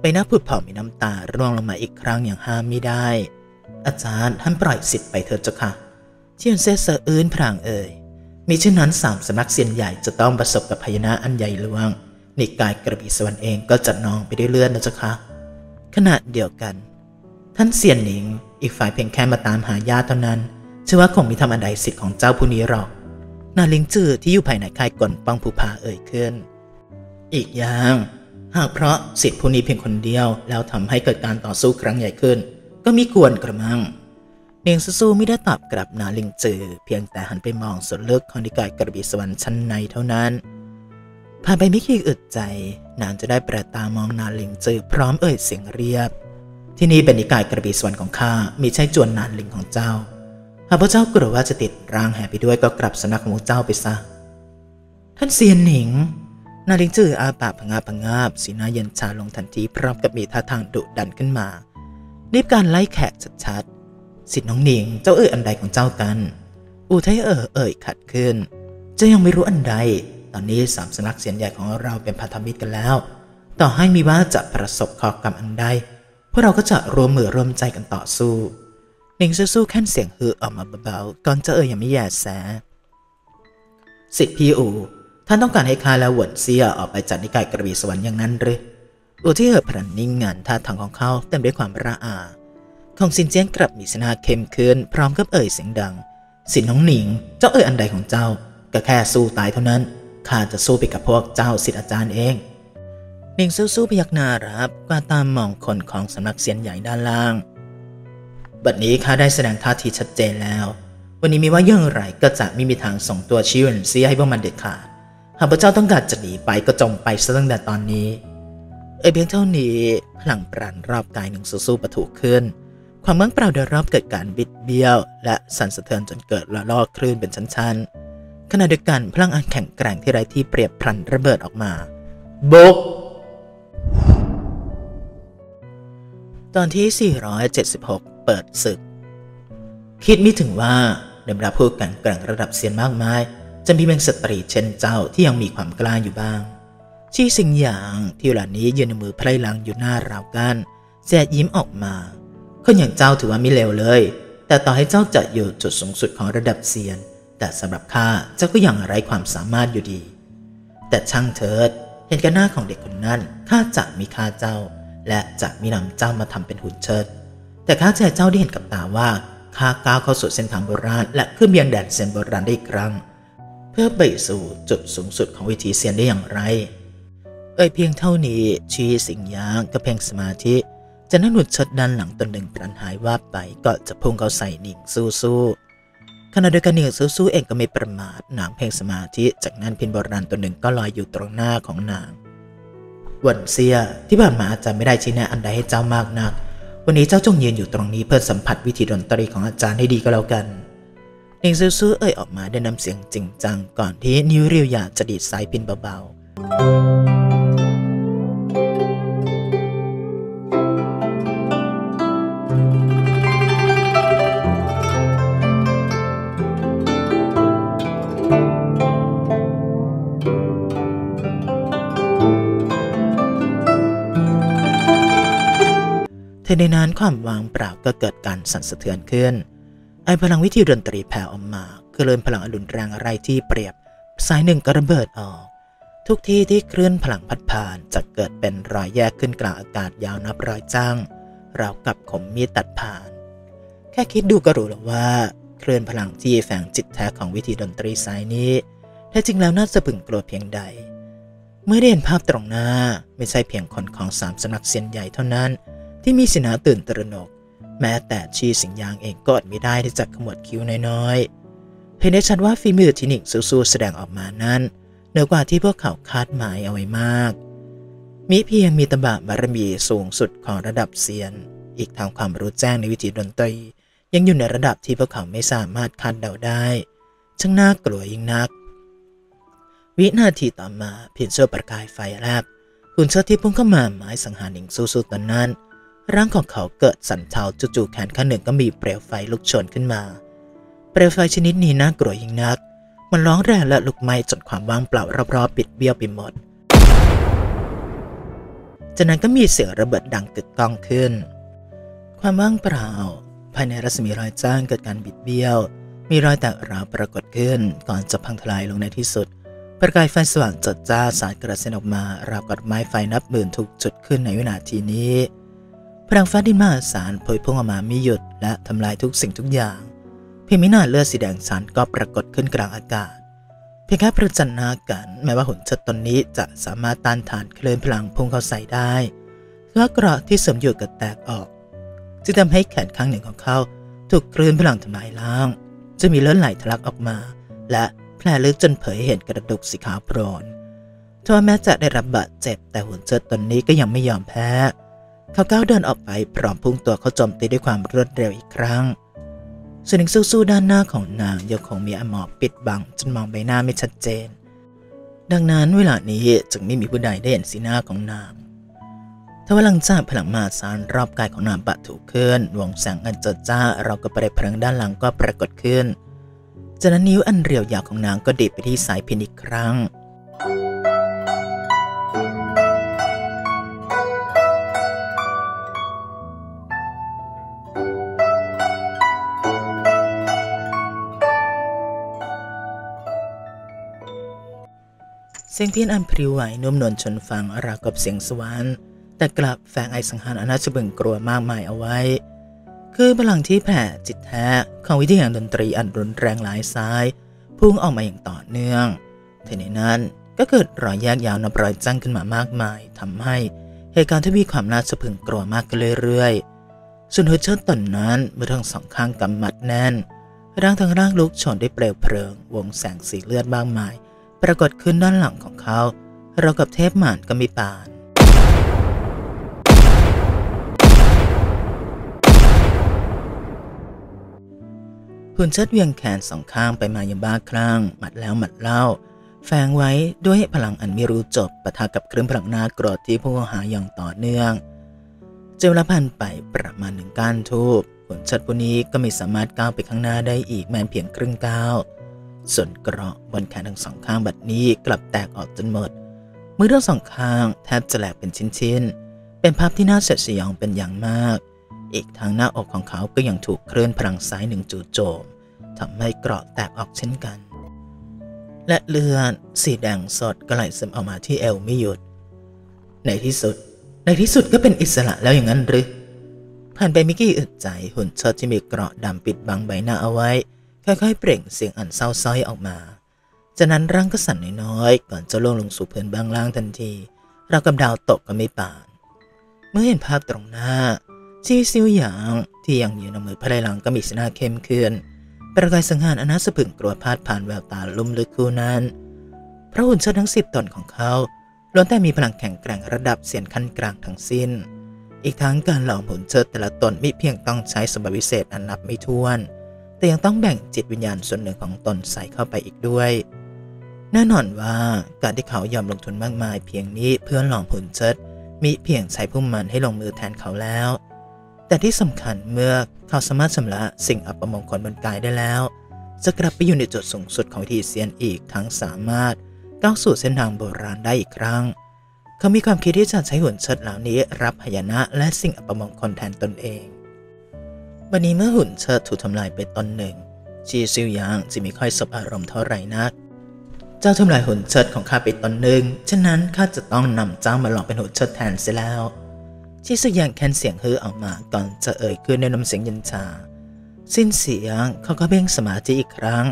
ไปหน้าผุดผ่องมีน้ำตาร่วงลงมาอีกครั้งอย่างห้ามไม่ได้ อาจารย์ท่านปล่อยสิทธิ์ไปเถิดเจ้าค่ะชีวนเซียเสะอื้นพรางเอ่ยมีเช่นนั้นสามสำนักเซียนใหญ่จะต้องประสบกับพยานะอันใหญ่หลวงนิกายกระบี่สวรรค์เองก็จะนองไปด้วยเลือดนะเจ้าค่ะขณะเดียวกัน ท่านเซียนหนิง อีกฝ่ายเพียงแค่มาตามหาญาติเท่านั้นเชื่อว่าคงมีทำอันใดสิทธิ์ของเจ้าผู้นี้หรอก นาลิงจือที่อยู่ภายในค่ายก่อนปังผูผาเอ่ยขึ้น อีกอย่าง หากเพราะสิทธิผู้นี้เพียงคนเดียว แล้วทำให้เกิดการต่อสู้ครั้งใหญ่ขึ้น ก็มีควรกระมังเนียงซูไม่ได้ตอบกลับนาลิงจือ เพียงแต่หันไปมองส่วนลึกของนิกายกระบี่สวรรค์ชั้นในเท่านั้นผ่านไปไม่กี่อึดใจ นางจะได้ประตามองนาลิงจือพร้อมเอ่ยเสียงเรียบ ที่นี่เป็นนิกายกระบี่สวรรค์ของข้ามีใช่จวนนานลิงของเจ้า หากพระเจ้ากลัวว่าจะติดร่างแห่ไปด้วยก็กลับสนักของเจ้าไปซะ ท่านเซียนหนิง นาลิงจืออาปากพงาพงาบสีหน้าเย็นชาลงทันทีพร้อมกับมีท่าทางดุดันขึ้นมารีบการไล่แขกชัดๆสิทธิ์น้องหนิง เจ้าเอ่ยอันใดของเจ้ากัน อูไทเอ่อเอ่ยขัดขึ้นจะยังไม่รู้อันใด ตอนนี้สามสนักเสียนใหญ่ของเราเป็นพันธมิตรกันแล้ว ต่อให้มีว่าจะประสบขอกรรมอันใดพวกเราก็จะรวมมือรวมใจกันต่อสู้ หนิงสู้แค่เสียงฮือออกมาเบาๆก่อนจะเอ่ยยังไม่แย่แสสิทธิพี่อูท่านต้องการให้ข้าและหวนเซียออกไปจากนิกายกระบี่สวรรค์อย่างนั้นหรืออูที่เหิดพรันนิ่งงานท่าทางของเขาเต็มด้วยความระอา ของสินเจียงกลับมีสนาเข้มขึ้นพร้อมกับเอ่ยเสียงดัง สินน้องหนิง เจ้าเอ่ยอันใดของเจ้า ก็แค่สู้ตายเท่านั้น ข้าจะสู้ไปกับพวกเจ้าสิทธิอาจารย์เองหนิงสู้ๆพยักหน้ารับกว่าตามมองคนของสำนักเสียนใหญ่ด้านล่าง บัดนี้ข้าได้แสดงท่าทีชัดเจนแล้ว วันนี้มีว่าอย่างไรก็จะไม่มีทางส่งตัวชิวนเซียให้พวกมันเด็ดขาด หากพระเจ้าต้องการจะหนีไปก็จงไปซะตั้งแต่ตอนนี้ เอ้เพียงเท่านี้พลังปราณรอบกายหนึ่งสู้ๆประทุขึ้น ความเมืองเปล่าโดยรอบเกิดการบิดเบี้ยว และสั่นสะเทือนจนเกิดละลอกคลื่นเป็นชั้นๆ ขณะเดียวกันพลังอันแข็งแกร่งที่ไร้ที่เปรียบพลันระเบิดออกมาบุกตอนที่ 476 เปิดศึก คิดไม่ถึงว่าในบรรดาผู้แข่งแกร่งระดับเซียนมากมาย จะมีเพียงสตรีเช่นเจ้าที่ยังมีความกล้าอยู่บ้าง ชี้สิ่งอย่างที่เวลานี้ยืนมือไพร่ลังอยู่หน้าราวกันแสดยิ้มออกมา คนอย่างเจ้าถือว่าไม่เลวเลย แต่ต่อให้เจ้าจะอยู่จุดสูงสุดของระดับเซียน แต่สำหรับข้าเจ้าก็ยังไร้ความสามารถอยู่ดี แต่ช่างเถิดเห็นกันหน้าของเด็กคนนั้นข้าจะมีค่าเจ้า และจะมีนำเจ้ามาทำเป็นหุ่นเชิด แต่ข้าใจเจ้าได้เห็นกับตาว่าข้าก้าวเข้าสู่เส้นทางโบราณ และขึ้นเบียงแดนเซียนโบราณได้อีกครั้ง เพื่อไปสู่จุดสูงสุดของวิธีเซียนได้อย่างไร เอ่ยเพียงเท่านี้ชีสิ่งยางกระเพงสมาธิจะนั่งหนุดชดด้านหลังตนหนึ่งพลันหายว่าไปก็จะพุ่งเข้าใส่หนิงสู้ขณะเดียวกันหนิงสู้ๆเองก็ไม่ประมาทนางเพ่งสมาธิ จากนั้นพินโบราณตัวหนึ่งก็ลอยอยู่ตรงหน้าของนางวันเซียที่ผ่านมาอาจารย์ไม่ได้ชี้แนะอันใดให้เจ้ามากนัก วันนี้เจ้าจงยืนอยู่ตรงนี้เพื่อสัมผัสวิธีดนตรีของอาจารย์ให้ดีก็แล้วกันเองซูซูเอ่ยออกมาด้วยน้ำเสียงจริงจังก่อนที่นิ้วเรียวยาจะดีดสายพินเบาๆ เทในนั้นความวางเปล่าก็เกิดการสั่นสะเทือนขึ้น ไอพลังวิทยุดนตรีแผ่ออกมาคือเลินพลังอดุนแรงอะไรที่เปรียบ สายหนึ่งก็ระเบิดออก ทุกที่ที่เคลื่อนพลังพัดผ่านจะเกิดเป็นรอยแยกขึ้นกลางอากาศยาวนับร้อยจ้างราวกับขมมีดตัดผ่าน แค่คิดดูก็รู้แล้วว่าเคลื่อนพลังที่แฝงจิตแท้ของวิธีดนตรีสายนี้แท้จริงแล้วน่าจะพึงกลัวเพียงใด เมื่อได้เห็นภาพตรงหน้าไม่ใช่เพียงคนของสามสำนักเซียนใหญ่เท่านั้น ที่มีสีหน้าตื่นตระหนก แม้แต่ชีสิงยางเองก็อดไม่ได้ที่จะขมวดคิ้วน้อยๆเห็นได้ชัดว่าฝีมือที่หนิงสู้ๆแสดงออกมานั้นเหนือกว่าที่พวกเขาคาดหมายเอาไว้มาก มิเพียงมีตบะบารมีสูงสุดของระดับเซียน อีกทางความรู้แจ้งในวิธีดนตรียังอยู่ในระดับที่พวกเขาไม่สามารถคาดเดาได้ช่างน่ากลัวยิ่งนัก วินาทีต่อมาเพียงเชื่อประกายไฟแลบหุ่นเชิดที่พุ่งเข้ามาหมายสังหารหนิงสู้ๆตอนนั้น ร่างของเขาเกิดสั่นเทาจู่ๆแขนข้างหนึ่งก็มีเปลวไฟลุกโชนขึ้นมา เปลวไฟชนิดนี้น่ากลัวยิ่งนัก มันร้องแรงและลุกไหม้จนความว่างเปล่ารอบๆปิดเบี้ยวไปหมด จากนั้นก็มีเสียงระเบิดดังกึกก้องขึ้น ความว่างเปล่า ภายในรัศมีรอยจ้างเกิดการบิดเบี้ยว มีรอยแตกร้าวปรากฏขึ้น ก่อนจะพังทลายลงในที่สุดประกายไฟสว่างจัดจ้าสาดกระเซ็นออกมาราวกับไม้ไฟนับหมื่นถูกจุดขึ้นในวินาทีนี้ พลังฟ้าดินมหาศาลพวยพุ่งออกมาไม่หยุดและทำลายทุกสิ่งทุกอย่างเพียงไม่นานเลือดสีแดงสันก็ปรากฏขึ้นกลางอากาศ เพียงแค่ประจันหน้ากันแม้ว่าหุ่นเชิดตนนี้จะสามารถต้านทานคลื่นพลังพุ่งเข้าใส่ได้และเกราะที่เสวมอยู่ก็แตกออกจึงทำให้แขนข้างหนึ่งของเขาถูกคลื่นพลังทำลายล้างจะมีเลือดไหลทะลักออกมา และแผลลึกจนเผยเห็นกระดูกสีขาวโพลนทว่าแม้จะได้รับบาดเจ็บแต่หุ่นเชิดตนนี้ก็ยังไม่ยอมแพ้ เขาก้าวเดินออกไปพร้อมพุ่งตัวเข้าโจมตีด้วยความรวดเร็วอีกครั้งส่วนหนึ่งสู้ๆด้านหน้าของนางยังคงมีอมอบปิดบังจนมองใบหน้าไม่ชัดเจน ดังนั้นเวลานี้จึงไม่มีผู้ใดได้เห็นสีหน้าของนางทว่าหลังจากพลังมาสารรอบกายของนางปะถูกขึ้นดวงแสงอันเจิดจ้าเราก็ประเดพลังด้านหลังก็ปรากฏขึ้น จากนั้นนิ้วอันเรียวยาวของนางก็ดีดไปที่สายพินอีกครั้ง เสียงเพี้ยนอันพริ้วไหวนุ่มนวลชนฟังราวกับเสียงสวรรค์แต่กลับแฝงไอสังหารอนาชบึงกลัวมากมายเอาไว้ คือพลังที่แผ่จิตแท้ของวิทยาดนตรีอันรุนแรงหลายซ้าย พุ่งออกมาอย่างต่อเนื่องทีนี้นั้นก็เกิดรอยแยกยาวนับรอยจังขึ้นมามากมายทำให้เหตุการณ์ที่มีความน่าสะพึงกลัวมากขึ้นเรื่อยๆส่วนหัวเชิดตนนั้นเมื่อทั้งสองข้างกำมัดแน่นร่างทั้งร่างลุกชนด้วยเปลวเพลิง วงแสงสีเลือดมากมาย ปรากฏขึ้นด้านหลังของเขา เรากับเทพหมานก็มีปานหุ่นเชิดเวียงแขนสองข้างไปมาอย่างบ้าคลั่งหมัดแล้วหมัดเล่า แฝงไว้ด้วยพลังอันไม่รู้จบปะทะกับเครื่องพลังนากรธที่ผู้หาอย่างต่อเนื่องเจ้าละพันไปประมาณหนึ่งก้านทูบหุ่นเชิดผู้นี้ก็ไม่สามารถก้าวไปข้างหน้าได้อีกแม้เพียงครึ่งก้าว ส่วนเกราะบนแขนทั้งสองข้างบัดนี้กลับแตกออกจนหมด มือทั้งสองข้างแทบจะแหลกเป็นชิ้นๆ เป็นภาพที่น่าเสียดสยองเป็นอย่างมาก อีกทางหน้าอกของเขาก็ยังถูกเคลื่อนพลังซ้ายหนึ่งจู่โจมทำให้เกราะแตกออกเช่นกัน และเลือดสีแดงสดก็ไหลซึมออกมาที่เอวไม่หยุด ในที่สุด ในที่สุดก็เป็นอิสระแล้วอย่างนั้นหรือผ่านไปม่กี่อึดใจหุ่นเชิดที่มีเกราะดำปิดบังใบหน้าเอาไว้ ค่อยๆ เปล่งเสียงอันเศร้าส้อยออกมา จากนั้นร่างก็สั่นน้อยๆ ก่อนจะล่วงลงสู่พื้นบางล่างทันที เรากับดาวตกก็ไม่ปาน เมื่อเห็นภาพตรงหน้า ชีซิวหยางที่ยังยืนเอามือพลายหลังก็มีสีหน้าเข้มขึ้นประกายสังหารอนาสะพึงกลัวพาดผ่านแววตาลุ่มลึกคู่นั้น พระหุ่นเชิดทั้งสิบตนของเขาล้วนแต่มีพลังแข็งแกร่งระดับเสียนขั้นกลางทั้งสิ้น อีกทั้งการหลอมหุ่นเชิดแต่ละตนมิเพียงต้องใช้สมบัติวิเศษอันนับไม่ถ้วน แต่ยังต้องแบ่งจิตวิญญาณส่วนหนึ่งของตนใส่เข้าไปอีกด้วย แน่นอนว่าการที่เขายอมลงทุนมากมายเพียงนี้เพื่อหลอมหุ่นเชิดมิเพียงใช้ผู้มันให้ลงมือแทนเขาแล้ว แต่ที่สำคัญเมื่อเขาสามารถชำระสิ่งอัปมงคลบนกายได้แล้ว จะกลับไปอยู่ในจุดสูงสุดของวิธีเซียนอีกทั้งสามารถก้าวสู่เส้นทางโบราณได้อีกครั้ง เขามีความคิดที่จะใช้หุ่นเชิดเหล่านี้ รับพยานะและสิ่งอัปมงคลแทนตนเอง วันนี้เมื่อหุ่นเชิดถูกทำลายไปตนหนึ่ง ชีซิวยางจะมีค่อยสบอารมณ์เท่าไหร่นัก เจ้าทำลายหุ่นเชิดของข้าไปตนหนึ่ง ฉะนั้นข้าจะต้องนำเจ้ามาหลอกเป็นหุ่นเชิดแทนเสียแล้ว ชีซิวยางแค้นเสียงฮือออกมาก่อนจะเอ่ยขึ้นในน้ำเสียงเย็นชา สิ้นเสียงเขาก็เบ่งสมาธิอีกครั้ง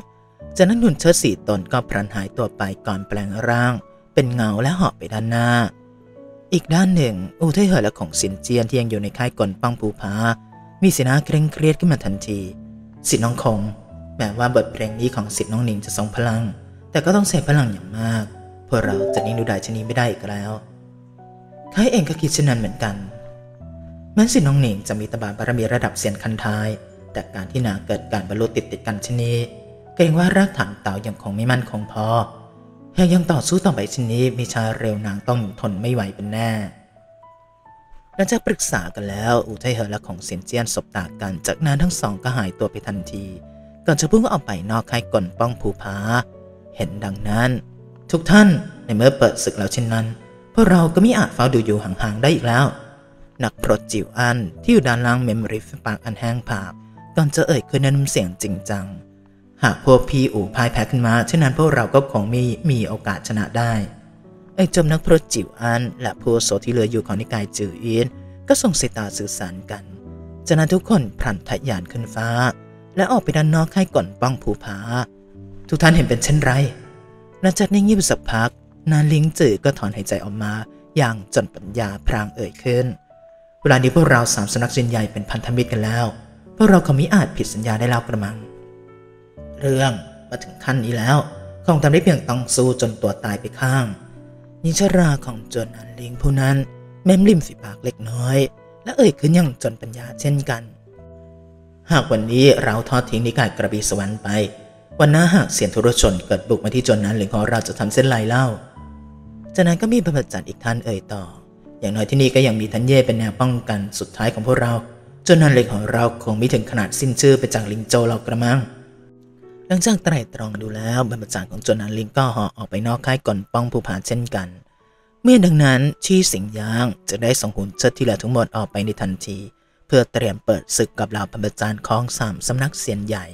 จากนั้นหุ่นเชิดสี่ตนก็พลันหายตัวไปก่อนแปลงร่าง เป็นเงาและเหาะไปด้านหน้า อีกด้านหนึ่งอูเทเหอและของสินเจียนที่ยังอยู่ในค่ายกลปังภูผา มีสีหน้าเคร่งเครียดขึ้นมาทันทีสิทธิ์น้องคง แม้ว่าบทเพลงนี้ของสิทธิ์น้องหนิงจะทรงพลัง แต่ก็ต้องใช้พลังอย่างมาก พวกเราจะนิ่งดูดายชนีไม่ได้อีกแล้วข้าเองก็คิดเช่นนั้นเหมือนกันแม้สิทธิ์น้องหนิงจะมีตบะบารมีระดับเซียนคันท้าย แต่การที่นางเกิดการบรรลุติดติดกันชนีเกรงว่ารากฐานเต่ายังคงไม่มั่นคงพอหากยังต่อสู้ต่อไปชนนี้มีชาเร็วนางต้องทนไม่ไหวเป็นแน่ หลังจากปรึกษากันแล้วอูไทเหอและของเซียนเจียนสบตากัน จากนั้นทั้งสองก็หายตัวไปทันที ก่อนจะพุ่งออกไปนอกค่ายกลป้องภูผาเห็นดังนั้น ทุกท่านในเมื่อเปิดศึกแล้วเช่นนั้นพวกเราก็ไม่อาจเฝ้าดูอยู่ห่างๆได้อีกแล้ว นักพรตจิวอันที่อยู่ด้านล่างเม้มริมฝีปากอันแห้งผากก่อนจะเอ่ยขึ้นในน้ำเสียงจริงจัง หากพวกพี่อู่พ่ายแพ้ขึ้นมาเช่นนั้นพวกเราก็คงมีมีโอกาสชนะได้ ไอ้จมนักพรตจิวอัน และผู้อาวุโสที่เหลืออยู่ของนิกายจื่ออินก็ส่งสายตาสื่อสารกันจากนั้นทุกคนพลันทะยานขึ้นฟ้า และออกไปด้านนอกค่ายก่อนป้องภูผา ทุกท่านเห็นเป็นเช่นไรหลังจากนิ่งเงียบสักพัก นานลิงจือก็ถอนหายใจออกมาอย่างจนปัญญาพรางเอ่ยขึ้น เวลานี้พวกเราสามสนักเซียนใหญ่เป็นพันธมิตรกันแล้วพวกเราคงมิอาจผิดสัญญาได้แล้วกระมัง เรื่องมาถึงขั้นนี้แล้วคงทำได้เพียงต้องสู้จนตัวตายไปข้าง นิชราของจนอันลิงผู้นั้น แม้มริมฝีปากเล็กน้อย และเอ่ยขึ้นอย่างจนปัญญาเช่นกัน หากวันนี้เราทอดทิ้งนิกายกระบีสวรรค์ไป วันหน้าหากเสียนทุรชนเกิดบุกมาที่จนนั้นหรือของเราจะทำเส้นไรเล่าจากนั้นก็มีบรรพจันอีกท่านเอ่ยต่อ อย่างน้อยที่นี่ก็ยังมีทันเย่เป็นแนวป้องกันสุดท้ายของพวกเราจนนันเลยของเราคงไม่ถึงขนาดสิ้นชื่อไปจากลิงโจเรากระมัง หลังจากไตร่ตรองดูแล้วบรรพจารของจนนันลิงก็ห่อออกไปนอกค่ายก่อนป้องผู้ผาเช่นกัน เมื่อดังนั้นชี้สิงยางจะได้ส่งหุ่นเชิดที่เหลือทั้งหมดออกไปในทันที เพื่อเตรียมเปิดศึกกับเหล่าบรรพจารของสามสำนักเซียนใหญ่